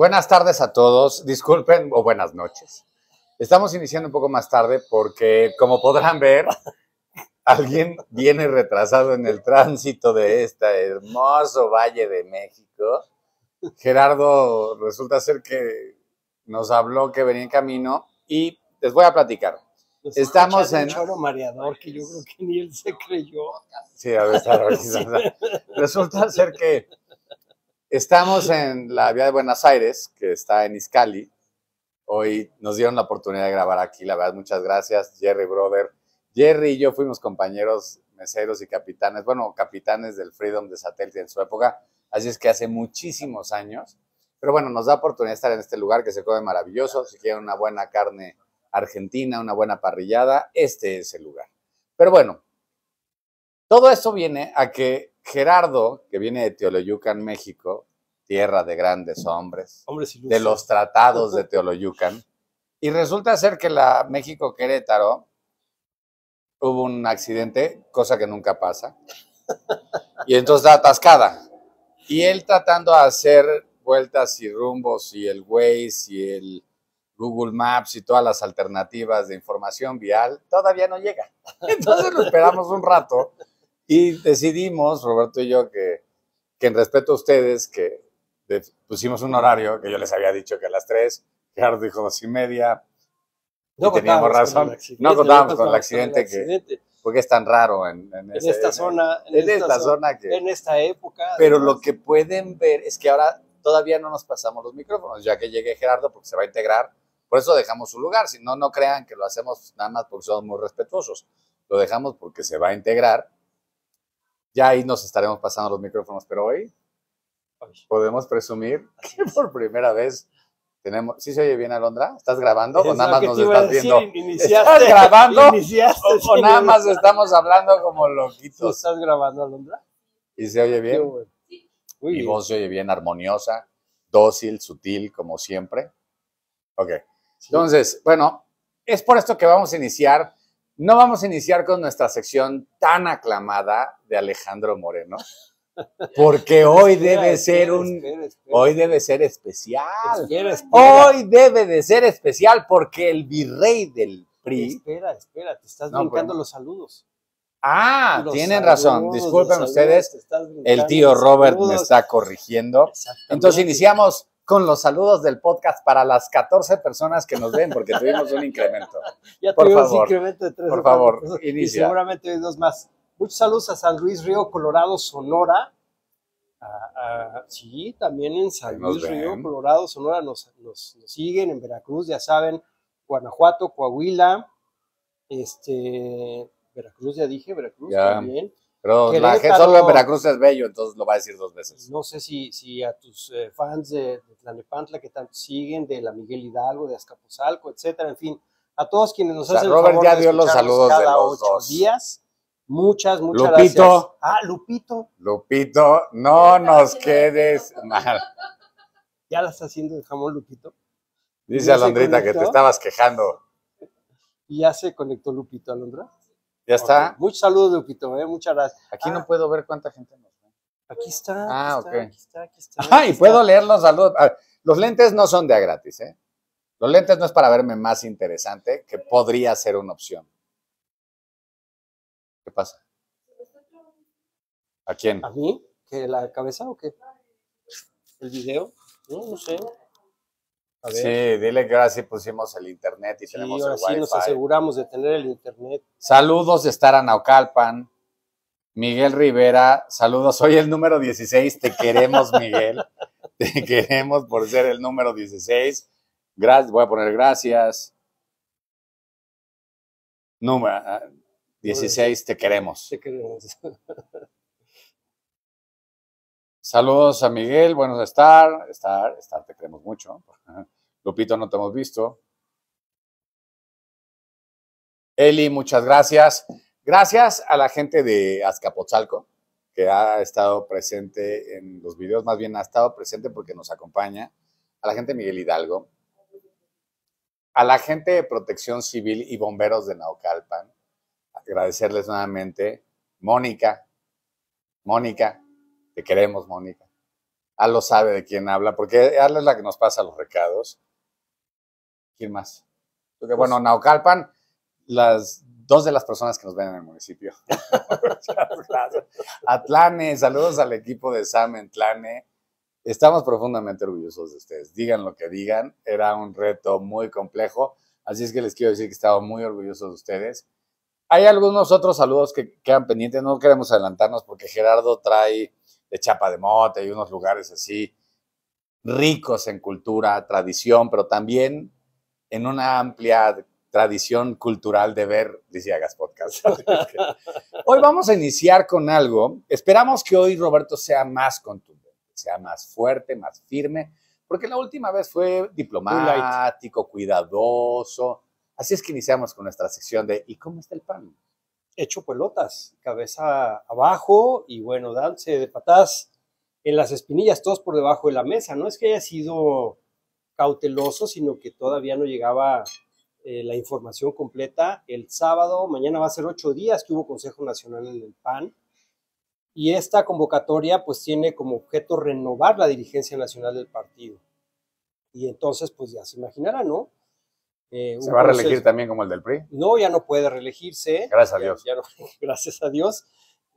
Buenas tardes a todos, disculpen o buenas noches. Estamos iniciando un poco más tarde porque, como podrán ver, alguien viene retrasado en el tránsito de este hermoso Valle de México. Gerardo resulta ser que nos habló que venía en camino y les voy a platicar. Nos Estamos en- un choro mareador que yo creo que ni él se creyó. Sí, a ver, está organizada. Resulta ser que estamos en la vía de Buenos Aires, que está en Izcali. Hoy nos dieron la oportunidad de grabar aquí, la verdad, muchas gracias, Jerry Brother. Jerry y yo fuimos compañeros meseros y capitanes, bueno, capitanes del Freedom de Satélite en su época, así es que hace muchísimos años. Pero bueno, nos da oportunidad de estar en este lugar que se come maravilloso. Si quieren una buena carne argentina, una buena parrillada, este es el lugar. Pero bueno, todo esto viene a que Gerardo, que viene de Teoloyucan, México, tierra de grandes hombres, de los tratados de Teoloyucan, y resulta ser que la México Querétaro hubo un accidente, cosa que nunca pasa, y entonces está atascada. Y él tratando de hacer vueltas y rumbos y el Waze y el Google Maps y todas las alternativas de información vial, todavía no llega. Entonces lo esperamos un rato y decidimos, Roberto y yo, que, que en respeto a ustedes, que de- pusimos un horario que yo les había dicho que a las 3, Gerardo dijo dos y media, y teníamos contábamos razón. con el accidente, No contábamos con el accidente que- accidente. porque es tan raro en, en En ese- esta zona, en esta zona que... en esta época. Pero además. lo que pueden ver es que ahora todavía no nos pasamos los micrófonos, ya que llegue Gerardo, porque se va a integrar. Por eso dejamos su lugar. Si no, no crean que lo hacemos nada más porque somos muy respetuosos. Lo dejamos porque se va a integrar. Ya ahí nos estaremos pasando los micrófonos, pero hoy podemos presumir que por primera vez tenemos. ¿Sí se oye bien, Alondra? ¿Estás grabando o nada más nos estás decir, viendo? Iniciaste, ¿Estás grabando? Iniciaste, O, o nada más estamos hablando como ¿Tú loquitos. estás grabando, Alondra? ¿Y se oye bien? bueno. Mi voz se oye bien, armoniosa, dócil, sutil, como siempre. Ok. Sí. Entonces, bueno, es por esto que vamos a iniciar. No vamos a iniciar con nuestra sección tan aclamada de Alejandro Moreno, porque hoy Espera, debe espera, ser un, espera, hoy debe ser especial. Hoy debe de ser especial porque el virrey del PRI. Espera, espera, te estás No, brincando los saludos. Ah, Los tienen saludos, razón. Disculpen saludos, ustedes, el tío Robert me está corrigiendo. Entonces iniciamos con los saludos del podcast para las 14 personas que nos ven, porque tuvimos un incremento. Ya por tuvimos favor, incremento de tres por favor, personas, Y inicia. seguramente hay dos más. Muchos saludos a San Luis Río, Colorado, Sonora. Sí, también en San Luis Río. Colorado, Sonora nos, nos- nos siguen. En Veracruz, ya saben. Guanajuato, Coahuila. Este, Veracruz, ya dije, Veracruz Ya. también. Pero la gente solo en Veracruz es bello, entonces lo va a decir dos veces. No sé si, si a tus eh, fans de, de Tlalnepantla que tanto siguen, de la Miguel Hidalgo, de Azcapotzalco, etcétera, en fin, a todos quienes nos O sea, hacen el Robert favor ya de dio los saludos de cada los ocho dos. días. Muchas, muchas Lupito. gracias. Ah, Lupito, Lupito, no nos quedes mal. ya la está haciendo el jamón Lupito. Dice ¿Ya se Alondrita que te estabas quejando. Y ya se conectó Lupito, Alondra. ¿Ya está? Ok, Muchos saludos, Lupito, eh, muchas gracias. Aquí Ah. no puedo ver cuánta gente nos ve. Aquí está, Ah, aquí está, ok. aquí está, aquí está. Ah, y puedo leer los saludos. Ver, los lentes no son de a gratis, ¿eh? Los lentes no es para verme más interesante, que podría ser una opción. ¿Qué pasa? ¿A quién? ¿A mí? ¿Que la cabeza o qué? ¿El video? No, no sé. A ver. Sí, dile que ahora sí pusimos el internet y Sí, tenemos ahora el sí nos wifi. aseguramos de tener el internet. Saludos de estar a Naucalpan. Miguel Rivera, saludos. Soy el número 16. Te queremos, Miguel. Te queremos por ser el número 16. Gracias, voy a poner gracias. Número ah, 16, te queremos. Te queremos. Saludos a Miguel, buenos de estar. Estar, estar, te queremos mucho. Lupito, no te hemos visto. Eli, muchas gracias. Gracias a la gente de Azcapotzalco, que ha estado presente en los videos, más bien ha estado presente porque nos acompaña. A la gente de Miguel Hidalgo. A la gente de Protección Civil y Bomberos de Naucalpan. Agradecerles nuevamente. Mónica, Mónica, te queremos, Mónica. Al sabe de quién habla, porque Al es la que nos pasa los recados. ¿Quién más? Porque, bueno, Pues Naucalpan, las dos de las personas que nos ven en el municipio. Atlane, saludos al equipo de Sam en Tlane. Estamos profundamente orgullosos de ustedes. Digan lo que digan, era un reto muy complejo, así es que les quiero decir que estamos muy orgullosos de ustedes. Hay algunos otros saludos que quedan pendientes, no queremos adelantarnos porque Gerardo trae de Chapa de Mote y unos lugares así ricos en cultura, tradición, pero también en una amplia tradición cultural de ver Lisiagas Podcast. hoy vamos a iniciar con algo. Esperamos que hoy Roberto sea más contundente, sea más fuerte, más firme, porque la última vez fue diplomático, cuidadoso. Así es que iniciamos con nuestra sección de ¿Y cómo está el pan? Hecho pelotas, cabeza abajo y bueno, danse de patadas en las espinillas, todos por debajo de la mesa. No es que haya sido cauteloso, sino que todavía no llegaba eh, la información completa. El sábado, mañana va a ser ocho días que hubo Consejo Nacional en el PAN. Y esta convocatoria pues tiene como objeto renovar la dirigencia nacional del partido. Y entonces pues ya se imaginará, ¿no? Eh, ¿Se va a reelegir también como el del PRI? No, ya no puede reelegirse. Gracias a Dios. Ya, ya no, gracias a Dios.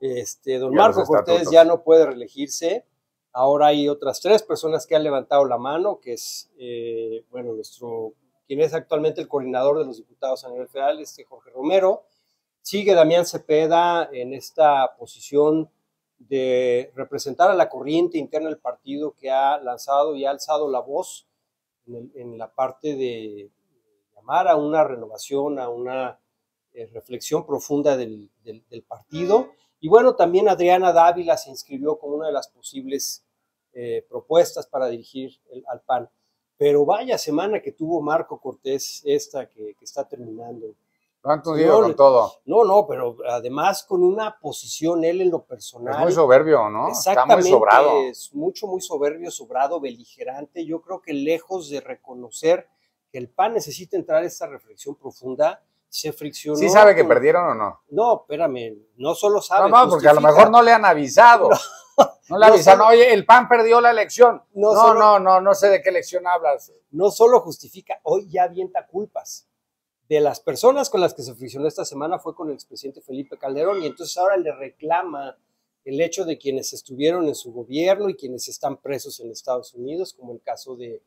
Este, don ya Marco Cortés ya no puede reelegirse. Ahora hay otras tres personas que han levantado la mano, que es, eh, bueno, nuestro, quien es actualmente el coordinador de los diputados a nivel federal, este Jorge Romero. Sigue Damián Cepeda en esta posición de representar a la corriente interna del partido que ha lanzado y ha alzado la voz en, el, en la parte de llamar a una renovación, a una eh, reflexión profunda del, del, del, partido. Y bueno, también Adriana Dávila se inscribió como una de las posibles eh, propuestas para dirigir el, al PAN. Pero vaya semana que tuvo Marco Cortés esta que, que está terminando. ¿Cuánto dio con todo? No, no, pero además con una posición él en lo personal. Es muy soberbio, ¿no? Exactamente, Está muy sobrado. Es mucho, muy soberbio, sobrado, beligerante. Yo creo que lejos de reconocer que el PAN necesita entrar a esta reflexión profunda, se friccionó. ¿Sí sabe que con... perdieron o no? No, espérame, no solo sabe. No, no, porque a lo mejor no le han avisado. No, no le avisaron, no, oye, el PAN perdió la elección. No, no, solo, no, no, no sé de qué elección hablas. No solo justifica, hoy ya avienta culpas. De las personas con las que se friccionó esta semana fue con el expresidente Felipe Calderón y entonces ahora le reclama el hecho de quienes estuvieron en su gobierno y quienes están presos en Estados Unidos, como el caso de,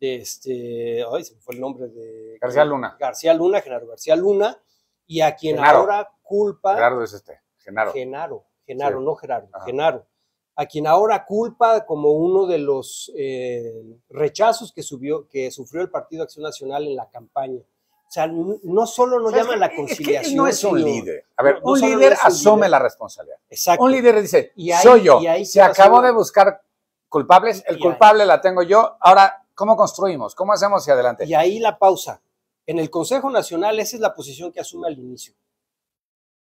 de este, ay, se me fue el nombre de García Luna. García Luna, Genaro García Luna, y a quien Genaro. ahora culpa. Gerardo es este, Genaro. Genaro, Genaro, sí. no Gerardo, Ajá. Genaro. A quien ahora culpa como uno de los eh, rechazos que, subió, que sufrió el Partido Acción Nacional en la campaña. O sea, no solo nos llama la conciliación. Es que no es un líder. A ver, no, un no líder asume líder. la responsabilidad. Exacto. Un líder dice, y ahí, soy yo. Y ahí se acabó de buscar culpables, el culpable ahí. la tengo yo. Ahora, ¿cómo construimos? ¿Cómo hacemos hacia adelante? Y ahí la pausa. En el Consejo Nacional, esa es la posición que asume al inicio.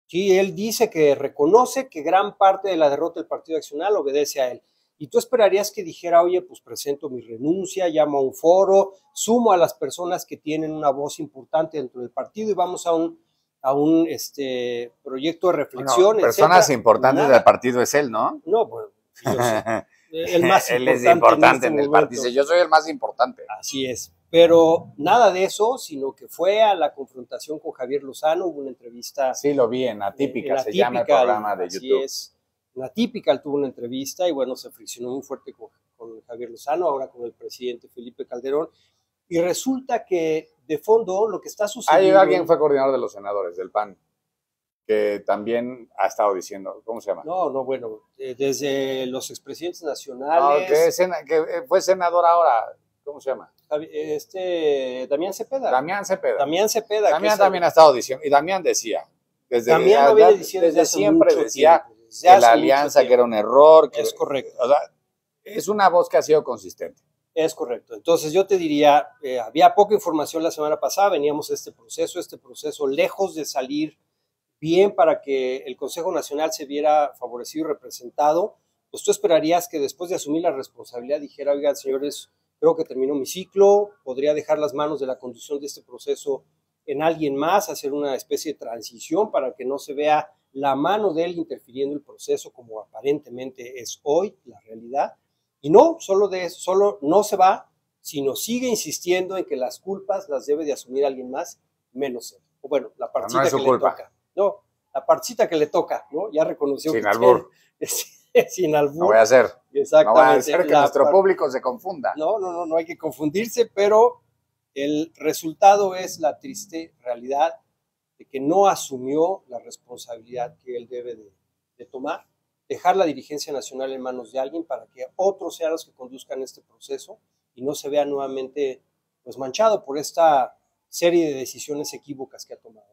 Sí, él dice que reconoce que gran parte de la derrota del Partido Accional obedece a él. Y tú esperarías que dijera, oye, pues presento mi renuncia, llamo a un foro, sumo a las personas que tienen una voz importante dentro del partido y vamos a un, a un este, proyecto de reflexión. No, personas etcétera. importantes Nada. del partido es él, ¿no? No, bueno, yo. el más él es importante en, este en el partido. Dice, yo soy el más importante. Así es. Pero nada de eso, sino que fue a la confrontación con Javier Lozano, hubo una entrevista. Sí, lo vi en Atípica, en se Atípica, llama el programa de así YouTube. Es. La típica tuvo una entrevista y bueno, se friccionó muy fuerte con, con, Javier Lozano, ahora con el presidente Felipe Calderón. Y resulta que de fondo lo que está sucediendo. Ahí alguien fue coordinador de los senadores del PAN, que también ha estado diciendo, ¿cómo se llama? No, no, bueno, eh, desde los expresidentes nacionales. No, que, sena, que, fue senador ahora, ¿cómo se llama? Este, Damián Cepeda. Damián Cepeda. Damián Cepeda. Damián también ha estado diciendo, y Damián decía, desde, Damián lo viene diciendo desde, desde siempre decía que la alianza que era un error. Que, es correcto. O sea, es una voz que ha sido consistente. Es correcto. Entonces yo te diría, eh, había poca información la semana pasada, veníamos a este proceso, este proceso lejos de salir bien para que el Consejo Nacional se viera favorecido y representado, pues tú esperarías que después de asumir la responsabilidad dijera, oigan, señores, creo que terminó mi ciclo, podría dejar las manos de la conducción de este proceso en alguien más, hacer una especie de transición para que no se vea la mano de él interfiriendo el proceso como aparentemente es hoy la realidad. Y no, solo de eso, solo no se va, sino sigue insistiendo en que las culpas las debe de asumir alguien más, menos él. O bueno, la partita que le toca. No, la partita que le toca, ¿no? Ya reconoció Sin albur. sin albur. No voy a hacer. Exactamente. No voy a hacer que nuestro público se confunda. No, no, no, no hay que confundirse, pero el resultado es la triste realidad de que no asumió la responsabilidad que él debe de, de tomar dejar la dirigencia nacional en manos de alguien para que otros sean los que conduzcan este proceso y no se vea nuevamente pues manchado por esta serie de decisiones equívocas que ha tomado.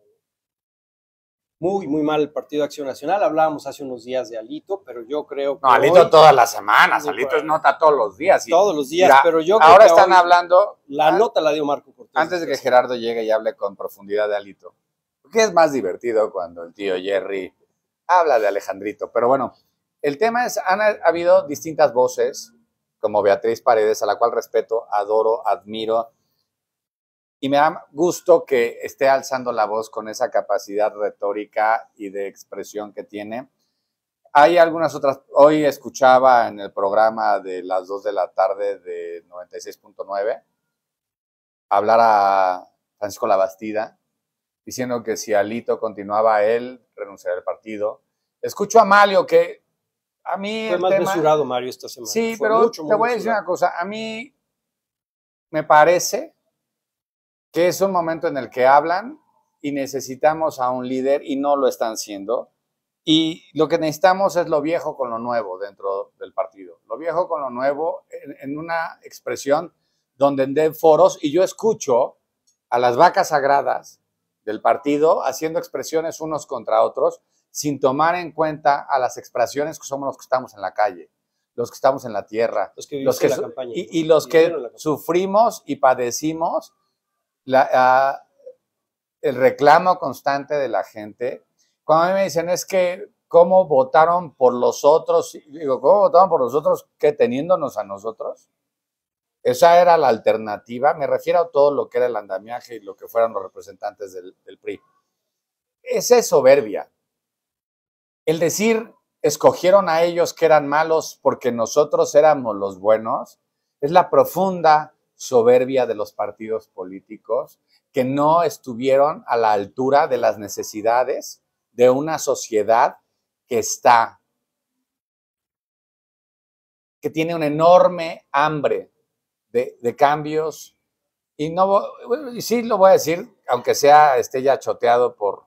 Muy, muy mal el Partido de Acción Nacional. Hablábamos hace unos días de Alito, pero yo creo que. No, Alito todas las semanas. Alito es nota todos los días. todos los días, pero yo creo Ahora están hablando. La nota la dio Marco Cortés. Antes de que Gerardo llegue y hable con profundidad de Alito. Porque es más divertido cuando el tío Jerry habla de Alejandrito. Pero bueno, el tema es, han habido distintas voces, como Beatriz Paredes, a la cual respeto, adoro, admiro, y me da gusto que esté alzando la voz con esa capacidad retórica y de expresión que tiene. Hay algunas otras, hoy escuchaba en el programa de las 2 de la tarde de 96.9 hablar a Francisco Labastida, diciendo que si Alito continuaba él, renunciaría al partido. Escucho a Malio que a mí. Fue más mesurado, Mario, esta semana. Sí, pero te voy a decir una cosa. A mí me parece que es un momento en el que hablan y necesitamos a un líder y no lo están siendo. Y lo que necesitamos es lo viejo con lo nuevo dentro del partido. Lo viejo con lo nuevo en, una expresión donde den foros y yo escucho a las vacas sagradas del partido haciendo expresiones unos contra otros sin tomar en cuenta a las expresiones que somos los que estamos en la calle, los que estamos en la tierra, los que, los la campaña, y, los que sufrimos y padecimos el reclamo constante de la gente. Cuando a mí me dicen es que cómo votaron por los otros, digo, ¿cómo votaron por los otros que teniéndonos a nosotros? Esa era la alternativa, me refiero a todo lo que era el andamiaje y lo que fueron los representantes del, del PRI. Esa es soberbia, el decir, escogieron a ellos que eran malos porque nosotros éramos los buenos, es la profunda soberbia de los partidos políticos que no estuvieron a la altura de las necesidades de una sociedad que está, que tiene una enorme hambre de, cambios. Y, no, y sí lo voy a decir, aunque sea esté ya choteado por,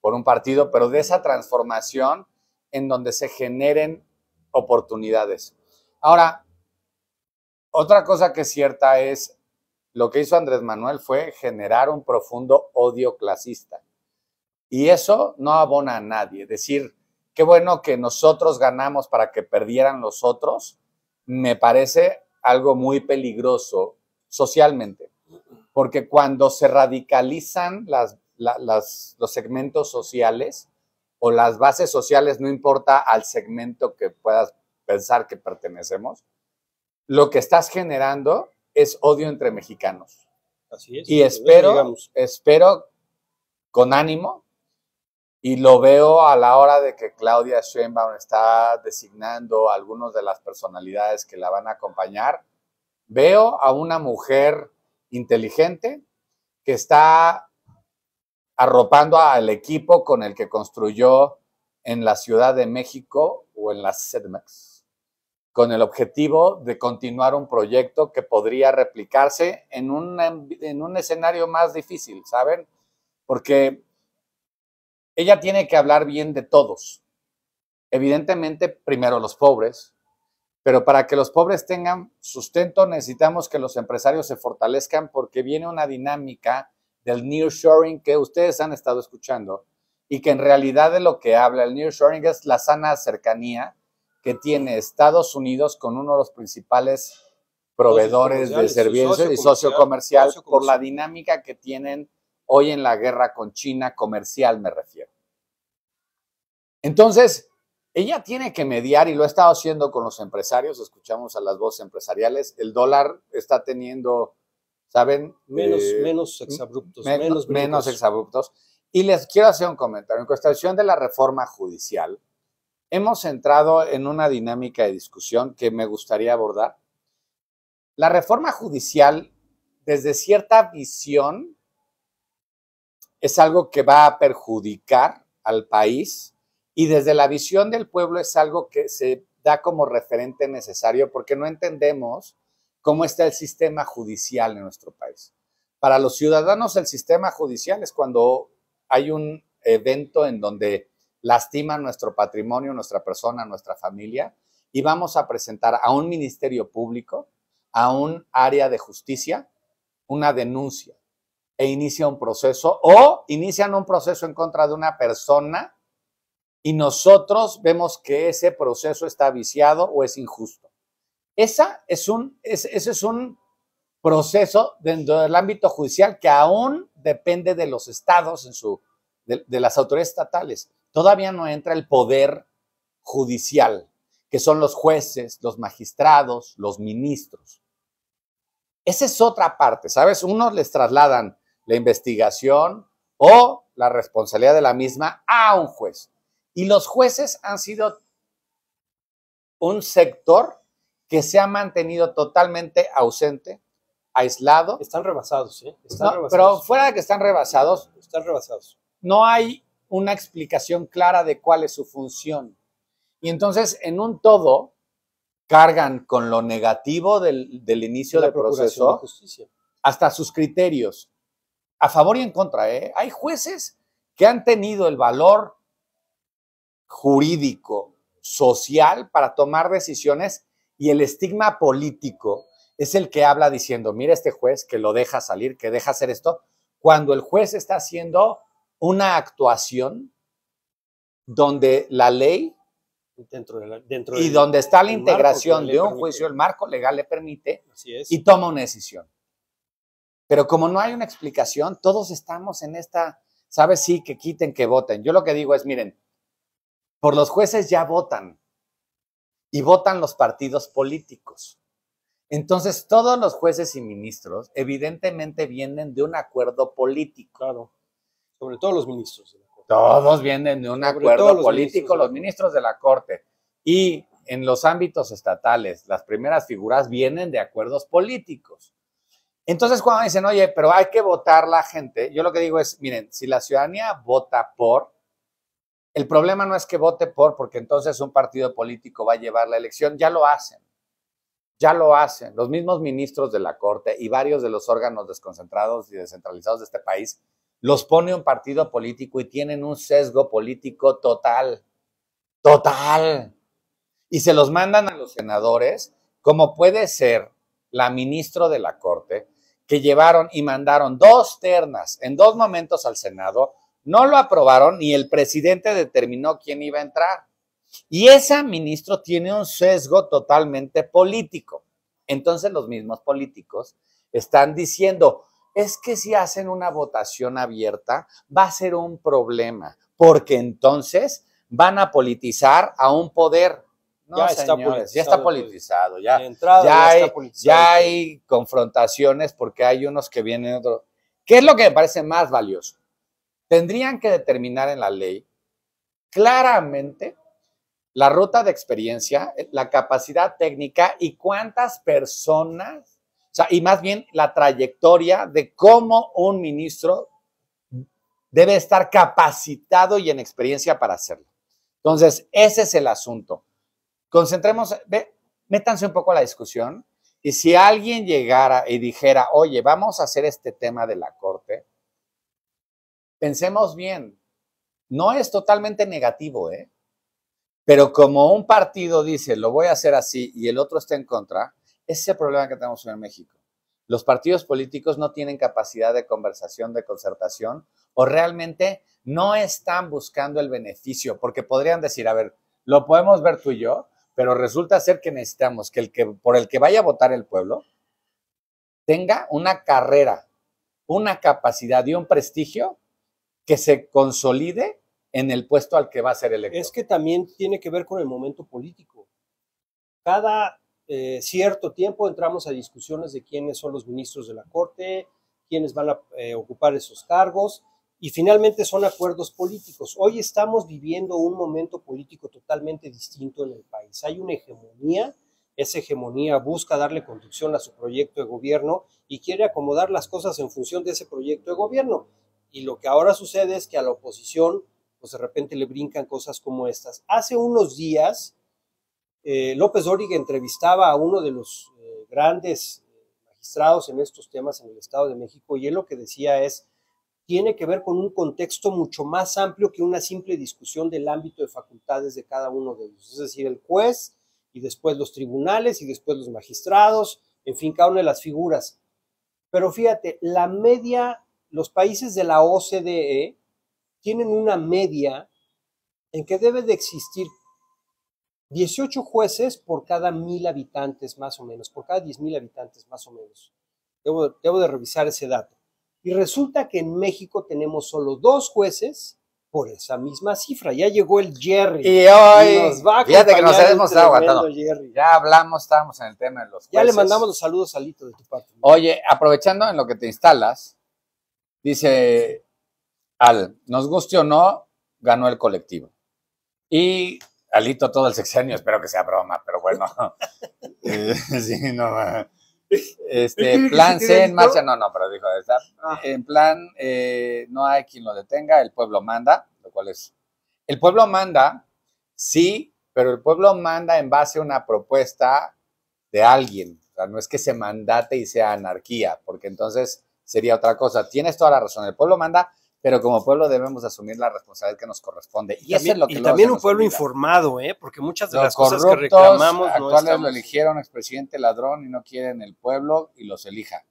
por un partido, pero de esa transformación en donde se generen oportunidades. Ahora, otra cosa que es cierta es lo que hizo Andrés Manuel fue generar un profundo odio clasista. Y eso no abona a nadie. Decir, qué bueno que nosotros ganamos para que perdieran los otros, me parece algo muy peligroso socialmente. Porque cuando se radicalizan las los segmentos sociales o las bases sociales, no importa al segmento que puedas pensar que pertenecemos, lo que estás generando es odio entre mexicanos. Así es. Y espero, espero con ánimo, y lo veo a la hora de que Claudia Sheinbaum está designando a algunas de las personalidades que la van a acompañar, veo a una mujer inteligente que está arropando al equipo con el que construyó en la Ciudad de México o en la CEDMEX, con el objetivo de continuar un proyecto que podría replicarse en un, en un escenario más difícil, ¿saben? Porque ella tiene que hablar bien de todos. Evidentemente, primero los pobres, pero para que los pobres tengan sustento necesitamos que los empresarios se fortalezcan porque viene una dinámica del nearshoring que ustedes han estado escuchando y que en realidad de lo que habla el nearshoring es la sana cercanía que tiene Estados Unidos con uno de los principales proveedores de servicios y socio comercial por la dinámica que tienen hoy en la guerra con China comercial, me refiero. Entonces, ella tiene que mediar y lo ha estado haciendo con los empresarios, escuchamos a las voces empresariales, el dólar está teniendo ¿saben? Menos, eh, menos exabruptos. Menos, menos, exabruptos. Y les quiero hacer un comentario. En cuestión de la reforma judicial, hemos entrado en una dinámica de discusión que me gustaría abordar. La reforma judicial, desde cierta visión, es algo que va a perjudicar al país y desde la visión del pueblo es algo que se da como referente necesario porque no entendemos cómo está el sistema judicial en nuestro país. Para los ciudadanos el sistema judicial es cuando hay un evento en donde lastiman nuestro patrimonio, nuestra persona, nuestra familia y vamos a presentar a un ministerio público, a un área de justicia, una denuncia e inicia un proceso o inician un proceso en contra de una persona y nosotros vemos que ese proceso está viciado o es injusto. Esa es un, ese es un proceso dentro del ámbito judicial que aún depende de los estados, en su, de, las autoridades estatales. Todavía no entra el poder judicial, que son los jueces, los magistrados, los ministros. Esa es otra parte, ¿sabes? Unos les trasladan la investigación o la responsabilidad de la misma a un juez. Y los jueces han sido un sector que se ha mantenido totalmente ausente, aislado. Están rebasados, ¿eh? Pero fuera de que están rebasados. Están rebasados. No hay una explicación clara de cuál es su función. Y entonces, en un todo, cargan con lo negativo del, inicio del proceso hasta sus criterios, a favor y en contra. ¿eh? Hay jueces que han tenido el valor jurídico, social para tomar decisiones y el estigma político es el que habla diciendo, mira este juez que lo deja salir, que deja hacer esto, cuando el juez está haciendo una actuación donde la ley dentro y donde está la integración de un juicio, el marco legal le permite y toma una decisión. Pero como no hay una explicación, todos estamos en esta, ¿sabes? Sí, que quiten, que voten. Yo lo que digo es, miren, por los jueces ya votan y votan los partidos políticos. Entonces, todos los jueces y ministros evidentemente vienen de un acuerdo político. Claro, sobre todo los ministros. De la corte. Todos vienen de un acuerdo político, los ministros de la Corte. Y en los ámbitos estatales, las primeras figuras vienen de acuerdos políticos. Entonces, cuando dicen, oye, pero hay que votar la gente, yo lo que digo es, miren, si la ciudadanía vota por, el problema no es que vote por, porque entonces un partido político va a llevar la elección, ya lo hacen. Ya lo hacen. Los mismos ministros de la Corte y varios de los órganos desconcentrados y descentralizados de este país los pone un partido político y tienen un sesgo político total. Total. Y se los mandan a los senadores, como puede ser la ministra de la Corte, que llevaron y mandaron dos ternas en dos momentos al Senado no lo aprobaron y el presidente determinó quién iba a entrar. Y ese ministro tiene un sesgo totalmente político. Entonces los mismos políticos están diciendo, es que si hacen una votación abierta va a ser un problema, porque entonces van a politizar a un poder. No, ya, está ya está politizado, ya, ya, hay, ya hay confrontaciones porque hay unos que vienen otros. ¿Qué es lo que me parece más valioso? tendrían que determinar en la ley claramente la ruta de experiencia, la capacidad técnica y cuántas personas, o sea, y más bien la trayectoria de cómo un ministro debe estar capacitado y en experiencia para hacerlo. Entonces, ese es el asunto. Concentremos, ve, métanse un poco a la discusión y si alguien llegara y dijera, oye, vamos a hacer este tema de la corte, pensemos bien, no es totalmente negativo, ¿eh? Pero como un partido dice, lo voy a hacer así y el otro está en contra, ese es el problema que tenemos en México. Los partidos políticos no tienen capacidad de conversación, de concertación, o realmente no están buscando el beneficio, porque podrían decir, a ver, lo podemos ver tú y yo, pero resulta ser que necesitamos que el que por el que vaya a votar el pueblo tenga una carrera, una capacidad y un prestigio que se consolide en el puesto al que va a ser electo. Es que también tiene que ver con el momento político. Cada eh, cierto tiempo entramos a discusiones de quiénes son los ministros de la Corte, quiénes van a eh, ocupar esos cargos, y finalmente son acuerdos políticos. Hoy estamos viviendo un momento político totalmente distinto en el país. Hay una hegemonía, esa hegemonía busca darle conducción a su proyecto de gobierno y quiere acomodar las cosas en función de ese proyecto de gobierno. Y lo que ahora sucede es que a la oposición, pues de repente le brincan cosas como estas. Hace unos días, eh, López Dóriga entrevistaba a uno de los eh, grandes magistrados en estos temas en el Estado de México y él lo que decía es, tiene que ver con un contexto mucho más amplio que una simple discusión del ámbito de facultades de cada uno de ellos. Es decir, el juez y después los tribunales y después los magistrados, en fin, cada una de las figuras. Pero fíjate, la media, los países de la OCDE tienen una media en que debe de existir 18 jueces por cada mil habitantes más o menos, por cada 10 mil habitantes más o menos. Debo, debo de revisar ese dato. Y resulta que en México tenemos solo dos jueces por esa misma cifra. Ya llegó el Jerry. Y hoy, fíjate que nos hemos aguantado. Ya hablamos, estábamos en el tema de los jueces. Ya le mandamos los saludos a Lito de tu parte. Oye, aprovechando en lo que te instalas, dice Al, nos guste o no, ganó el colectivo. Y Alito todo el sexenio, espero que sea broma, pero bueno. Eh, sí, no. Este, plan C en marcha, no, no, pero dijo, está, ah. en plan, eh, no hay quien lo detenga, el pueblo manda, lo cual es, el pueblo manda, sí, pero el pueblo manda en base a una propuesta de alguien, o sea, no es que se mandate y sea anarquía, porque entonces sería otra cosa. Tienes toda la razón, el pueblo manda, pero como pueblo debemos asumir la responsabilidad que nos corresponde. Y, también, es lo que y también un pueblo informado, ¿eh? porque muchas de las cosas que reclamamos actuales lo eligieron expresidente ladrón y no quieren el pueblo y los elija.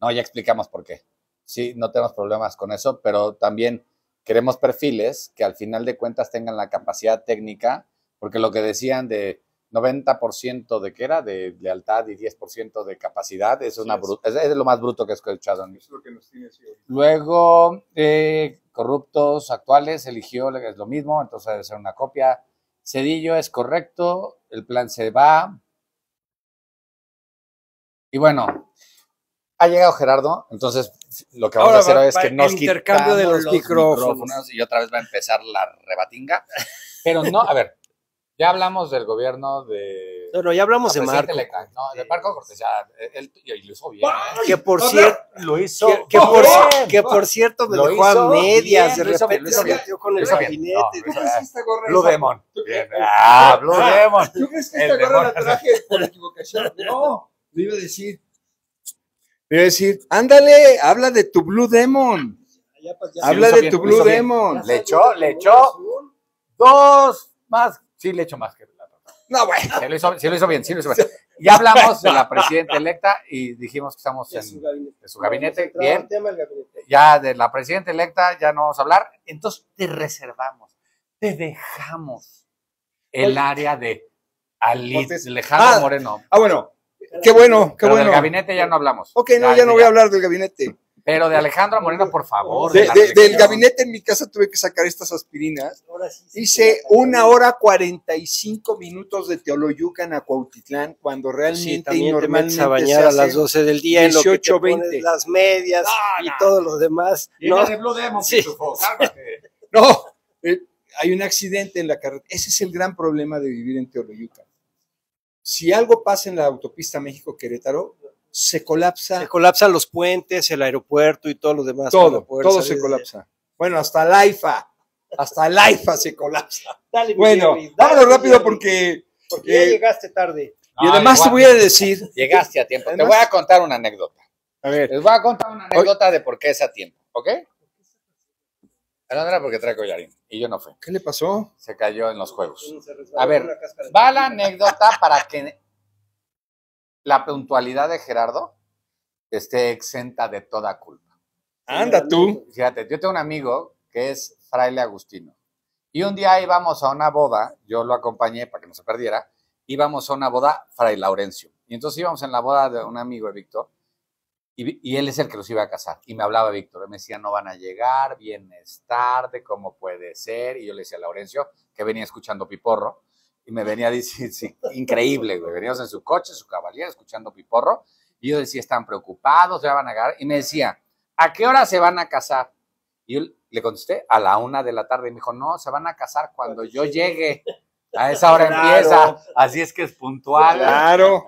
No, ya explicamos por qué. Sí, no tenemos problemas con eso, pero también queremos perfiles que al final de cuentas tengan la capacidad técnica, porque lo que decían de 90% de qué era, de lealtad y 10% de capacidad, es, una es. lo más bruto que he escuchado. Es lo que nos tiene Luego, eh, corruptos actuales, eligió, es lo mismo, entonces debe ser una copia. Cedillo es correcto, el plan se va. Y bueno, ha llegado Gerardo, entonces lo que vamos a hacer es que nos el intercambio de los, micrófonos. y otra vez va a empezar la rebatinga. Pero no, a ver, ya hablamos del gobierno de. No, no, ya hablamos de Marco. No, de Marco Cortés, ya, él, lo hizo bien. ¿eh? Que por cierto. Lo hizo. Que, por, que por cierto me dejó a medias. de repente se metió con el gabinete. Blue Demon. Ah, Blue Demon. ¿Tú crees que esta gorra la traje por equivocación? No, le iba a decir. Le iba a decir, ándale, habla de tu Blue Demon. Habla de tu Blue Demon. Le echó, le echó dos más Sí, le echo más que la No, bueno. Sí lo, hizo, sí lo hizo bien, sí lo hizo bien. Ya hablamos de la presidenta electa y dijimos que estamos en su gabinete. De su gabinete. Bien. Ya de la presidenta electa ya no vamos a hablar. Entonces te reservamos, te dejamos el área de Alejandro ah, Moreno. Ah, bueno. Qué bueno, qué bueno. Del gabinete ya no hablamos. Ok, no, ya, no voy a hablar del gabinete. Pero de Alejandro Moreno, por favor. del gabinete en mi casa tuve que sacar estas aspirinas. Hice una hora cuarenta y cinco minutos de Teoloyucan a Cuautitlán, cuando realmente sí, normalmente a bañar a las 12 del día 18, en lo que las medias y todo lo demás. No, de sí. no eh, hay un accidente en la carretera. Ese es el gran problema de vivir en Teoloyucan. Si algo pasa en la autopista México-Querétaro, se colapsa. Se colapsan los puentes, el aeropuerto y todo lo demás. Todo, todo se colapsa. Bueno, hasta la IFA, hasta la IFA se colapsa. Dale, bueno, vámonos rápido porque, porque, ya llegaste tarde. y además te voy a decir. Llegaste a tiempo. te voy a contar una anécdota. A ver. Les voy a contar una anécdota de por qué es a tiempo, ¿ok? era porque trae collarín y yo no fui. ¿Qué le pasó? Se cayó en los juegos. A ver, va la anécdota para que la puntualidad de Gerardo esté exenta de toda culpa. Anda tú. Fíjate, yo tengo un amigo que es fraile Agustino. Y un día íbamos a una boda, yo lo acompañé para que no se perdiera, íbamos a una boda fray Laurencio. Y entonces íbamos en la boda de un amigo de Víctor, y, él es el que los iba a casar. Y me hablaba Víctor, me decía, no van a llegar, vienes tarde, ¿cómo puede ser? Y yo le decía a Laurencio, que venía escuchando Piporro, y me venía diciendo, sí, increíble, güey. Veníamos en su coche, su caballero, escuchando piporro. Y yo decía, están preocupados, ya van a agarrar. Y me decía, ¿a qué hora se van a casar? Y yo le contesté a la una de la tarde y me dijo, no, se van a casar cuando yo llegue. A esa hora empieza. Así es que es puntual. Claro.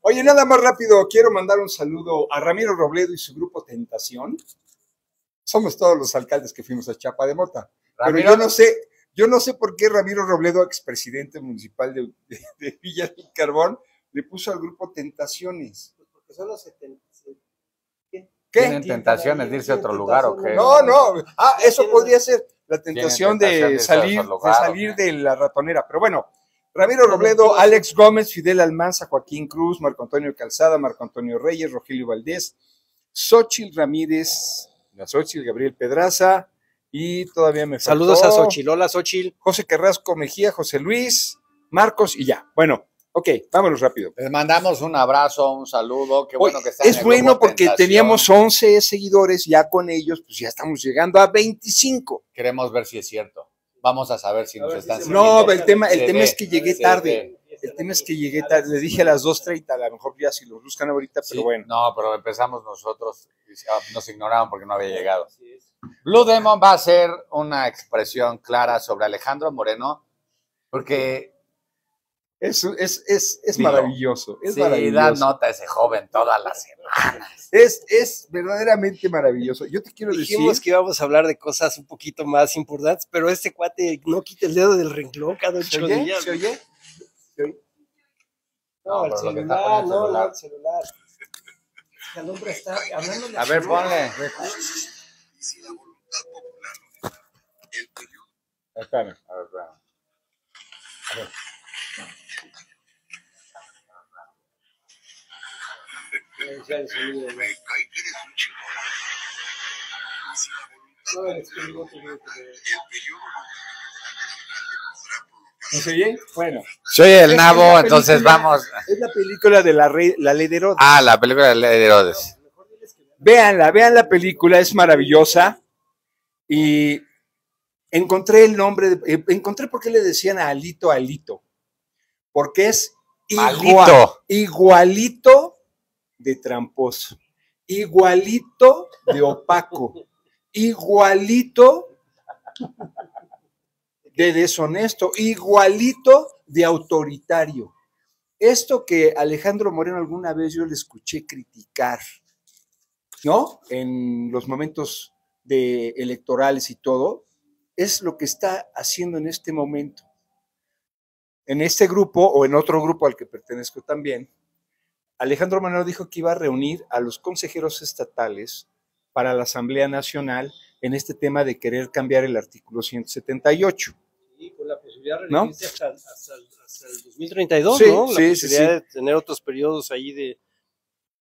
Oye, nada más rápido, quiero mandar un saludo a Ramiro Robledo y su grupo Tentación. Somos todos los alcaldes que fuimos a Chapa de Mota. Pero yo no sé, yo no sé por qué Ramiro Robledo, expresidente municipal de, Villa del Carbón, le puso al grupo Tentaciones. Pues porque son los ¿Qué? ¿Tienen tentaciones de irse a otro lugar o qué? No, no. Ah, eso podría ser la tentación de salir, de salir de la ratonera. Pero bueno, Ramiro Robledo, Alex Gómez, Fidel Almanza, Joaquín Cruz, Marco Antonio Calzada, Marco Antonio Reyes, Rogelio Valdés, Xochil Ramírez, Xochil Gabriel Pedraza, y todavía me faltó. Saludos a Xochil. Hola, Xochil. José Carrasco Mejía, José Luis, Marcos y ya. Bueno, ok, vámonos rápido. Les mandamos un abrazo, un saludo. Qué bueno que están Es bueno porque teníamos 11 seguidores, ya con ellos, pues ya estamos llegando a 25. Queremos ver si es cierto. Vamos a saber si nos están No, el tema, el tema es que llegué tarde. El tema es que llegué tarde. Le dije a las 2.30, a lo mejor ya si lo buscan ahorita, pero bueno. No, pero empezamos nosotros. Nos ignoraron porque no había llegado. Blue Demon va a ser una expresión clara sobre Alejandro Moreno, porque es, es, es, maravilloso. Es sí, da nota a ese joven todas las semanas. Es, es verdaderamente maravilloso. Yo te quiero Dijimos decir. que íbamos a hablar de cosas un poquito más importantes, pero este cuate no quita el dedo del renglón cada ocho días. ¿Se oye? ¿Se oye? No, el celular, no, el celular. El hombre está hablando A ver, ponle si la voluntad popular no el periodo. Espérame, a ver, espérame. A ver. El ¿No se oye? Bueno. Soy el nabo, entonces vamos. Es la película de la, rey, la ley de Herodes. Ah, la película de la ley de Herodes. Véanla, vean la película, es maravillosa. Y encontré el nombre, de, eh, encontré por qué le decían a Alito Alito. Porque es igualito de tramposo, igualito de opaco, igualito de deshonesto, igualito de autoritario. Esto que Alejandro Moreno alguna vez yo le escuché criticar ¿no? En los momentos de electorales y todo, es lo que está haciendo en este momento. En este grupo o en otro grupo al que pertenezco también, Alejandro Manuel dijo que iba a reunir a los consejeros estatales para la Asamblea Nacional en este tema de querer cambiar el artículo 178. Sí, con la posibilidad de reunirse hasta, el 2032, ¿no? La sí, posibilidad de tener otros periodos ahí de...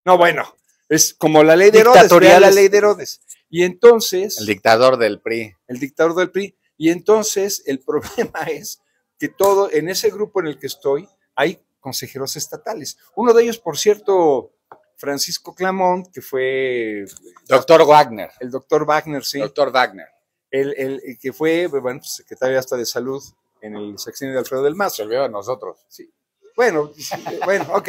No, bueno, es como la ley de Herodes, la ley de Herodes. Y entonces... El dictador del PRI. El dictador del PRI. Y entonces el problema es que todo, en ese grupo en el que estoy, hay consejeros estatales. Uno de ellos, por cierto, Francisco Clamont, que fue... Doctor Wagner. El doctor Wagner, sí. Doctor Wagner. El, el, que fue, bueno, pues, secretario hasta de salud en el sexenio de Alfredo del Mazo. Se olvidó de nosotros. Sí. Bueno, bueno, ok.